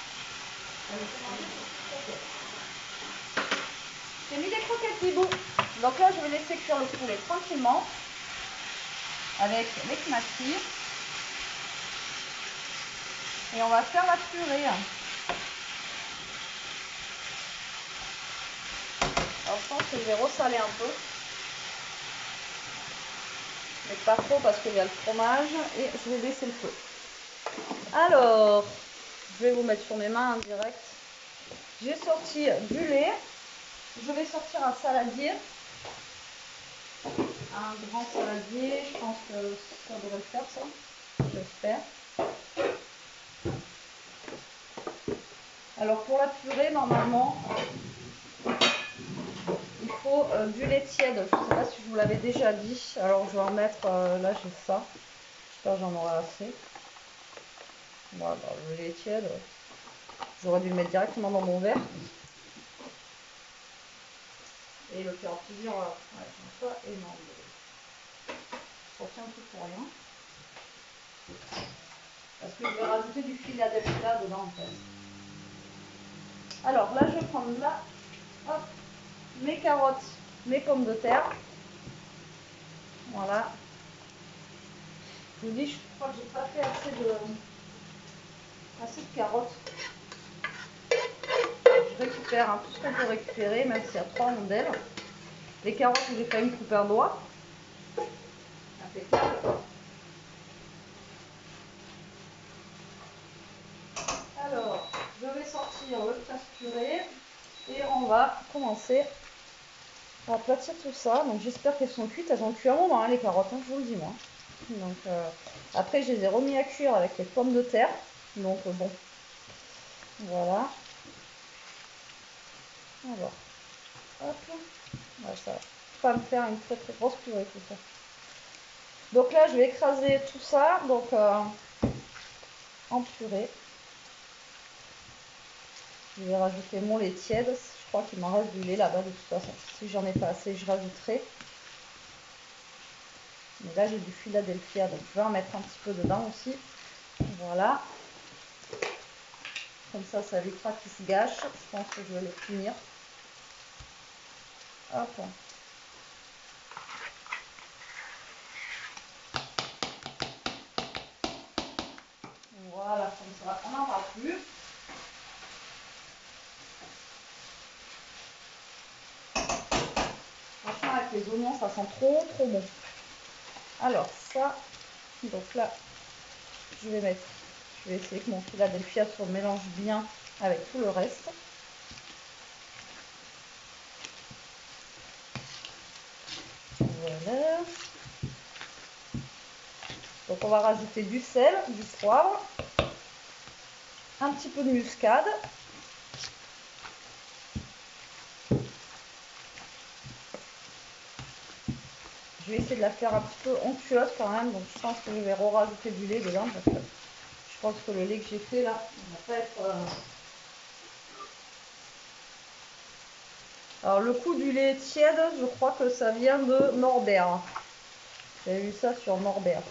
j'ai mis des croquettes Bibou. Donc là, je vais laisser cuire le poulet tranquillement avec les knackis. Et on va faire la purée. Alors je pense que je vais ressaler un peu. Mais pas trop parce qu'il y a le fromage. Et je vais baisser le feu. Alors, je vais vous mettre sur mes mains en direct. J'ai sorti du lait. Je vais sortir un saladier un grand saladier. Je pense que ça devrait le faire, ça. J'espère. Alors pour la purée, normalement, il faut euh, du lait tiède. Je ne sais pas si je vous l'avais déjà dit. Alors je vais en mettre, euh, là j'ai ça. J'espère que j'en aurai assez. Voilà, le lait tiède. J'aurais dû le mettre directement dans mon verre. Et le faire plusieurs, ouais, pas énorme. retiens tout pour rien. Parce que je vais rajouter du Philadelphia dedans en fait. Alors là, je vais prendre là, hop, mes carottes, mes pommes de terre. Voilà. Je vous dis, je crois que j'ai pas fait assez de, assez de carottes. Récupère tout ce qu'on peut récupérer, même s'il y a trois rondelles. Les carottes, j'ai fait une coupe un doigt. Alors, je vais sortir le presse purée et on va commencer à aplatir tout ça. Donc j'espère qu'elles sont cuites. Elles ont cuit un moment les carottes, hein, je vous le dis moi. Donc euh, après je les ai remis à cuire avec les pommes de terre. Donc euh, bon, voilà. Alors, hop, ça va pas me faire une très très grosse purée tout ça. Donc là je vais écraser tout ça donc euh, en purée. Je vais rajouter mon lait tiède. Je crois qu'il m'en reste du lait là-bas de toute façon. Si j'en ai pas assez, je rajouterai. Mais là, j'ai du Philadelphia, donc je vais en mettre un petit peu dedans aussi. Voilà. Comme ça, ça évitera qu'il se gâche. Je pense que je vais le finir. Hop. Voilà, comme ça, on n'en parle plus. les oignons, ça sent trop trop bon. Alors ça, donc là, je vais mettre, je vais essayer que mon Philadelphia se mélange bien avec tout le reste. Voilà. Donc on va rajouter du sel, du poivre, un petit peu de muscade Je vais essayer de la faire un petit peu onctueuse quand même. Donc je pense que je vais rajouter du lait dedans je pense que le lait que j'ai fait là, va pas être... Euh, Alors le coup du lait tiède, je crois que ça vient de Norbert. J'ai vu ça sur Norbert.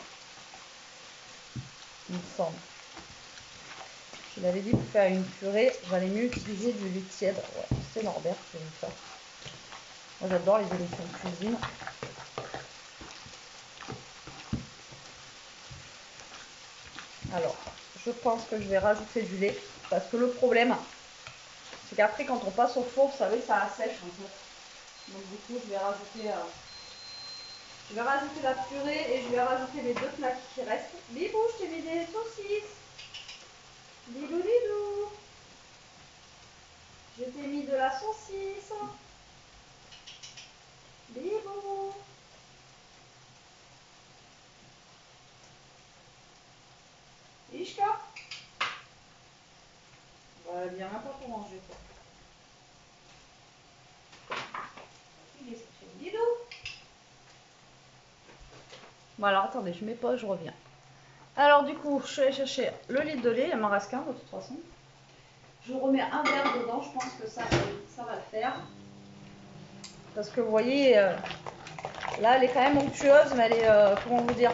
Il me semble. Je l'avais dit pour faire une purée, j'allais mieux utiliser du lait tiède. Ouais, c'est Norbert, j'ai vu ça. Moi j'adore les émissions de cuisine. Alors, je pense que je vais rajouter du lait. Parce que le problème, qu'après, quand on passe au four, vous savez, ça assèche en fait. Donc du coup, je vais rajouter... Euh, je vais rajouter la purée et je vais rajouter les deux plaques qui restent. Bibou, je t'ai mis des saucisses. Bibou, bibou. Je t'ai mis de la saucisse. Bibou. Ishka Voilà, bien un pas pour manger. Quoi. Il est Didou Voilà, attendez, je mets pas, je reviens. Alors du coup, je allée chercher le litre de lait, il m'en reste qu'un de toute façon. Je remets un verre dedans, je pense que ça, va le faire. Parce que vous voyez, euh, là elle est quand même onctueuse, mais elle est, euh, comment vous dire,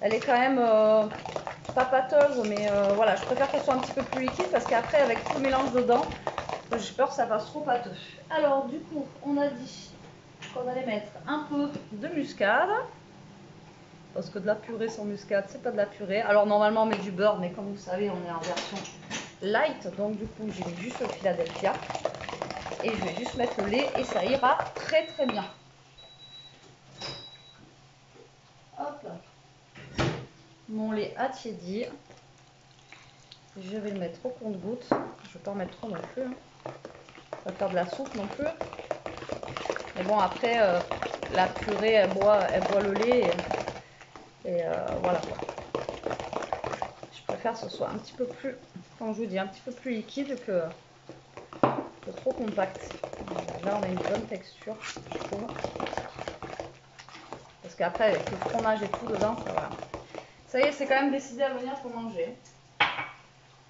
elle est quand même euh, pas pâteuse, mais voilà, je préfère qu'elle soit un petit peu plus liquide parce qu'après, avec tout le mélange dedans, j'ai peur que ça fasse trop pâteux. Alors, du coup, on a dit qu'on allait mettre un peu de muscade. Parce que de la purée sans muscade, c'est pas de la purée. Alors, normalement, on met du beurre, mais comme vous savez, on est en version light. Donc, du coup, j'ai mis juste le Philadelphia. Et je vais juste mettre le lait et ça ira très très bien. Hop mon lait a tiédi. Je vais le mettre au compte-goutte. Je ne vais pas en mettre trop non plus. Hein. va faire de la soupe non plus. Mais bon, après, euh, la purée, elle boit, elle boit le lait. Euh, voilà. Je préfère que ce soit un petit peu plus, comme je vous dis, un petit peu plus liquide que, trop compact. Là, on a une bonne texture, je trouve. Parce qu'après, avec le fromage et tout dedans, ça va. Ça y est, c'est quand même décidé à venir pour manger.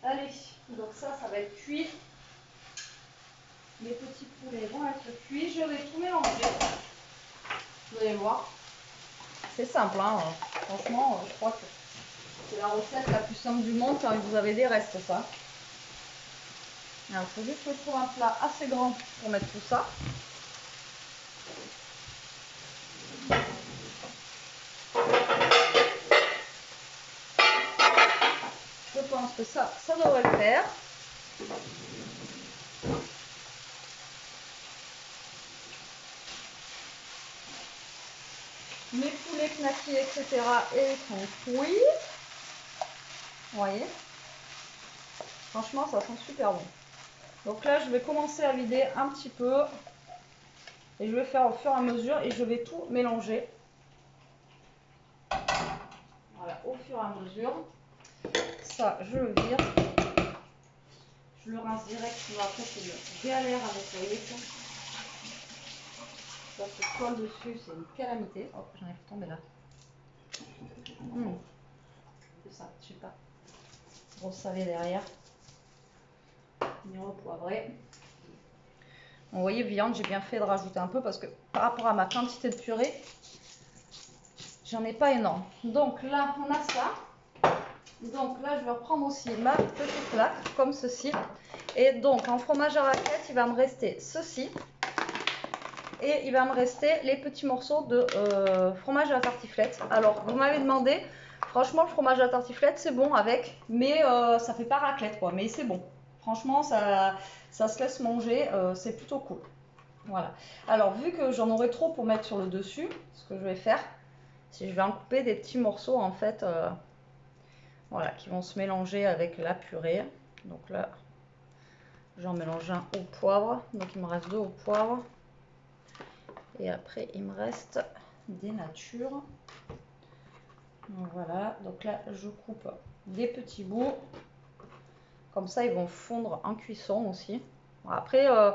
Allez, donc ça, ça va être cuit. Les petits poulets vont être cuits. Je vais tout mélanger. Vous allez voir. C'est simple, hein. franchement, je crois que c'est la recette la plus simple du monde quand vous avez des restes, ça. Il faut juste que je trouve un plat assez grand pour mettre tout ça. Je pense que ça, ça devrait le faire. Mes poulets knackis, etc. et sont cuits. Vous voyez? Franchement, ça sent super bon. Donc là, je vais commencer à vider un petit peu. Et je vais faire au fur et à mesure et je vais tout mélanger. Voilà, au fur et à mesure. Ça, je le vire. Je le rince direct, sinon après c'est une galère à nettoyer. Ça se colle dessus, c'est une calamité. Oh, j'en ai tombé là. Mmh. C'est ça, je sais pas. Grosse savée derrière. Oignon poivré. Vous voyez, viande, j'ai bien fait de rajouter un peu parce que par rapport à ma quantité de purée, j'en ai pas énorme. Donc là, on a ça. Donc là, je vais reprendre aussi ma petite plaque, comme ceci. Et donc, en fromage à raclette, il va me rester ceci. Et il va me rester les petits morceaux de euh, fromage à la tartiflette. Alors, vous m'avez demandé, franchement, le fromage à la tartiflette, c'est bon avec, mais euh, ça fait pas raclette, quoi. Mais c'est bon. Franchement, ça, ça se laisse manger, euh, c'est plutôt cool. Voilà. Alors, vu que j'en aurai trop pour mettre sur le dessus, ce que je vais faire, c'est je vais en couper des petits morceaux, en fait, euh, voilà, qui vont se mélanger avec la purée. Donc là, j'en mélange un au poivre. Donc, il me reste deux au poivre. Et après, il me reste des natures. voilà. Donc là, je coupe des petits bouts. Comme ça, ils vont fondre en cuisson aussi. après, euh,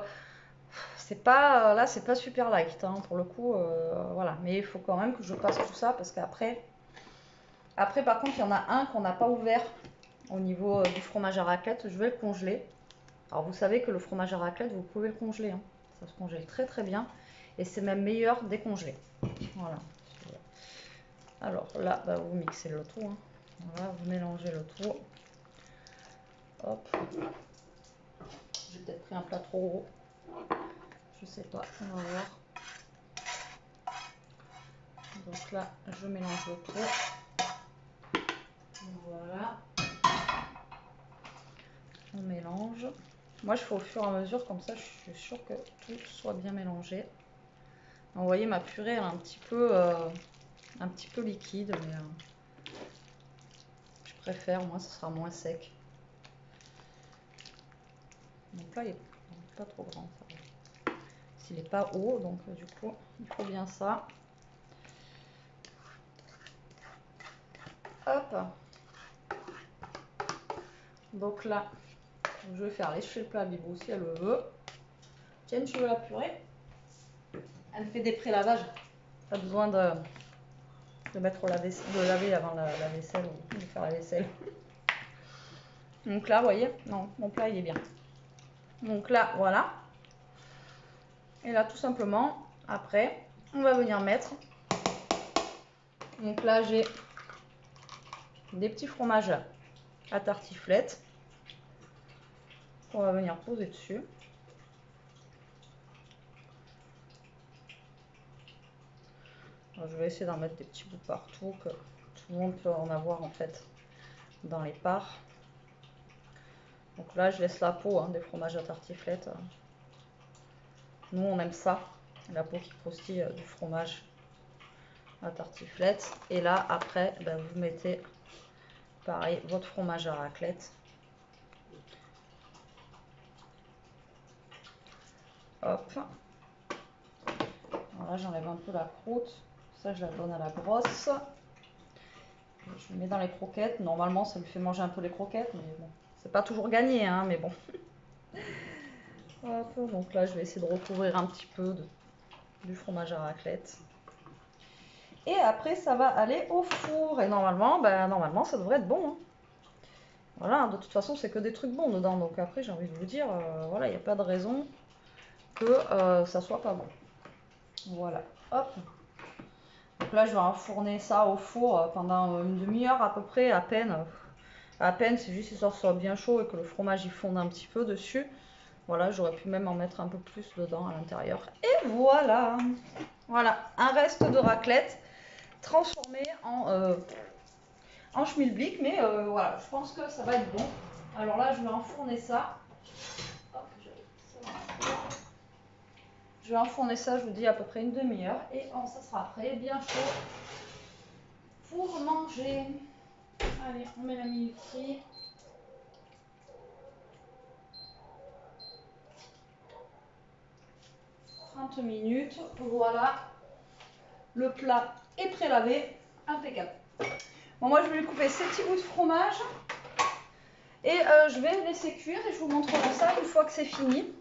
c'est pas là, c'est pas super light hein, pour le coup. Euh, voilà, mais il faut quand même que je passe tout ça parce qu'après, après par contre, il y en a un qu'on n'a pas ouvert au niveau euh, du fromage à raclette. Je vais le congeler. Alors vous savez que le fromage à raclette, vous pouvez le congeler. Hein. Ça se congèle très très bien et c'est même meilleur décongelé. Voilà. Alors là, bah, vous mixez le tout. Hein. Voilà, vous mélangez le tout. Hop. J'ai peut-être pris un plat trop gros. Je sais pas, on va voir. Donc là, je mélange le tout. Voilà. On mélange. Moi, je fais au fur et à mesure, comme ça, je suis sûre que tout soit bien mélangé. Vous voyez, ma purée, un petit peu, euh, un petit peu liquide, mais euh, je préfère, moi, ce sera moins sec. Donc là, il n'est pas trop grand. S'il n'est pas haut, donc euh, du coup, il faut bien ça. Hop. Donc là, je vais faire lécher le plat Bibou si elle le veut. Tiens, tu veux la purée? Elle fait des pré-lavages. Pas besoin de, mettre la de laver avant la, la vaisselle ou de faire la vaisselle. Donc là, vous voyez, non, mon plat il est bien. Donc là, voilà. Et là, tout simplement, après, on va venir mettre. Donc là, j'ai des petits fromages à tartiflette qu'on va venir poser dessus. Je vais essayer d'en mettre des petits bouts partout, que tout le monde peut en avoir en fait dans les parts. Donc là, je laisse la peau hein, des fromages à tartiflette. Nous, on aime ça, la peau qui croustille euh, du fromage à tartiflette. Et là, après, ben, vous mettez, pareil, votre fromage à raclette. Hop. Voilà, j'enlève un peu la croûte. Ça, je la donne à la brosse. Je le mets dans les croquettes. Normalement, ça lui fait manger un peu les croquettes, mais bon, c'est pas toujours gagné, hein, mais bon. donc là, je vais essayer de recouvrir un petit peu de, du fromage à raclette. Et après, ça va aller au four. Et normalement, ben, normalement ça devrait être bon. Hein. Voilà, de toute façon, c'est que des trucs bons dedans. Donc après, j'ai envie de vous dire, euh, voilà, il n'y a pas de raison que euh, ça soit pas bon. Voilà, hop. Donc là, je vais enfourner ça au four pendant une demi-heure à peu près, à peine. À peine, c'est juste histoire que ce soit bien chaud et que le fromage y fonde un petit peu dessus. Voilà, j'aurais pu même en mettre un peu plus dedans à l'intérieur. Et voilà Voilà, un reste de raclette transformé en, euh, en schmilblick. Mais euh, voilà, je pense que ça va être bon. Alors là, je vais enfourner ça. je vais enfourner ça, je vous dis, à peu près une demi-heure. Et ça sera prêt, bien chaud, pour manger. Allez, on met la minuterie. 30 minutes. Voilà. Le plat est pré-lavé. Impeccable. Bon, moi, je vais lui couper ces petits bouts de fromage. Et euh, je vais laisser cuire et je vous montrerai ça une fois que c'est fini.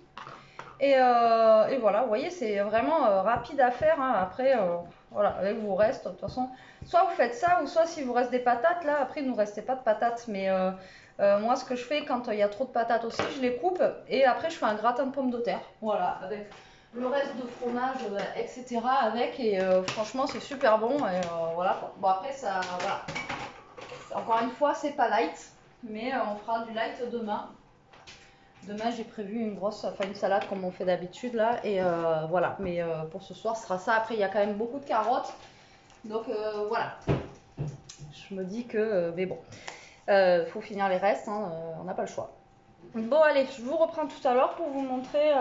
Et, euh, voilà, vous voyez, c'est vraiment euh, rapide à faire. Hein. Après, voilà, avec vos restes, de toute façon, soit vous faites ça, ou soit si vous reste des patates, là, après, il ne nous restait pas de patates. Mais moi, ce que je fais quand il y a trop de patates aussi, je les coupe et après, je fais un gratin de pommes de terre. Voilà, avec le reste de fromage, etc. avec. Et franchement, c'est super bon. Et voilà. Bon, après, ça, voilà. Encore une fois, c'est pas light, mais on fera du light demain. Demain, j'ai prévu une grosse, une salade comme on fait d'habitude là. Et euh, voilà, mais euh, pour ce soir, ce sera ça. Après, il y a quand même beaucoup de carottes. Donc euh, voilà. Je me dis que, mais bon, faut finir les restes, hein, on n'a pas le choix. Bon, allez, je vous reprends tout à l'heure pour vous montrer,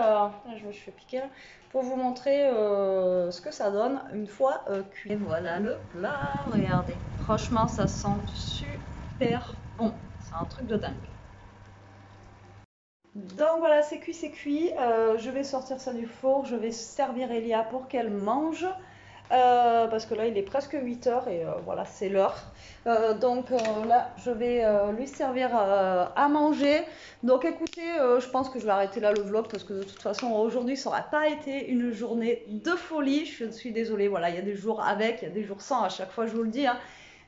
je me suis piquer pour vous montrer ce que ça donne une fois cuit. Et voilà le plat, regardez. Franchement, ça sent super bon. C'est un truc de dingue. Donc voilà, c'est cuit, c'est cuit. Euh, je vais sortir ça du four, je vais servir Elia pour qu'elle mange. Euh, parce que là, il est presque 8 heures et euh, voilà, c'est l'heure. donc là, je vais lui servir à manger. Donc écoutez, je pense que je vais arrêter là le vlog parce que de toute façon, aujourd'hui, ça n'aura pas été une journée de folie. Je suis désolée, voilà, il y a des jours avec, il y a des jours sans, à chaque fois, je vous le dis. Hein.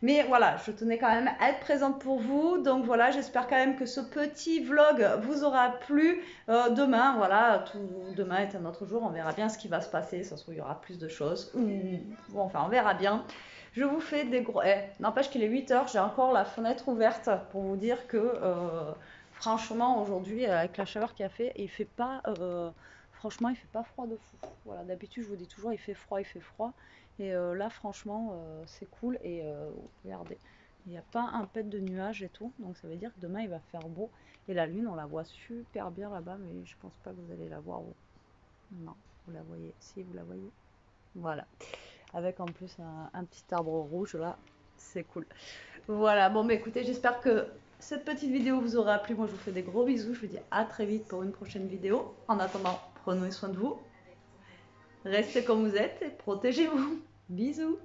Mais voilà, je tenais quand même à être présente pour vous. Donc voilà, j'espère quand même que ce petit vlog vous aura plu. Euh, demain, voilà, tout, demain est un autre jour. On verra bien ce qui va se passer. Ça se trouve, il y aura plus de choses. Bon, enfin, on verra bien. Je vous fais des gros. Eh, n'empêche qu'il est 8h, j'ai encore la fenêtre ouverte pour vous dire que euh, franchement, aujourd'hui, avec la chaleur qu'il a fait, il fait pas. Euh, franchement, il fait pas froid de fou. Voilà, d'habitude, je vous dis toujours, il fait froid, il fait froid. Et euh, là, franchement, euh, c'est cool. Et euh, regardez, il n'y a pas un pet de nuages et tout. Donc ça veut dire que demain, il va faire beau. Et la lune, on la voit super bien là-bas, mais je pense pas que vous allez la voir. Non, vous la voyez. Si, vous la voyez. Voilà. Avec en plus un, petit arbre rouge là. C'est cool. Voilà, bon, mais écoutez, j'espère que cette petite vidéo vous aura plu. Moi, je vous fais des gros bisous. Je vous dis à très vite pour une prochaine vidéo. En attendant, prenez soin de vous. Restez comme vous êtes et protégez-vous. Bisous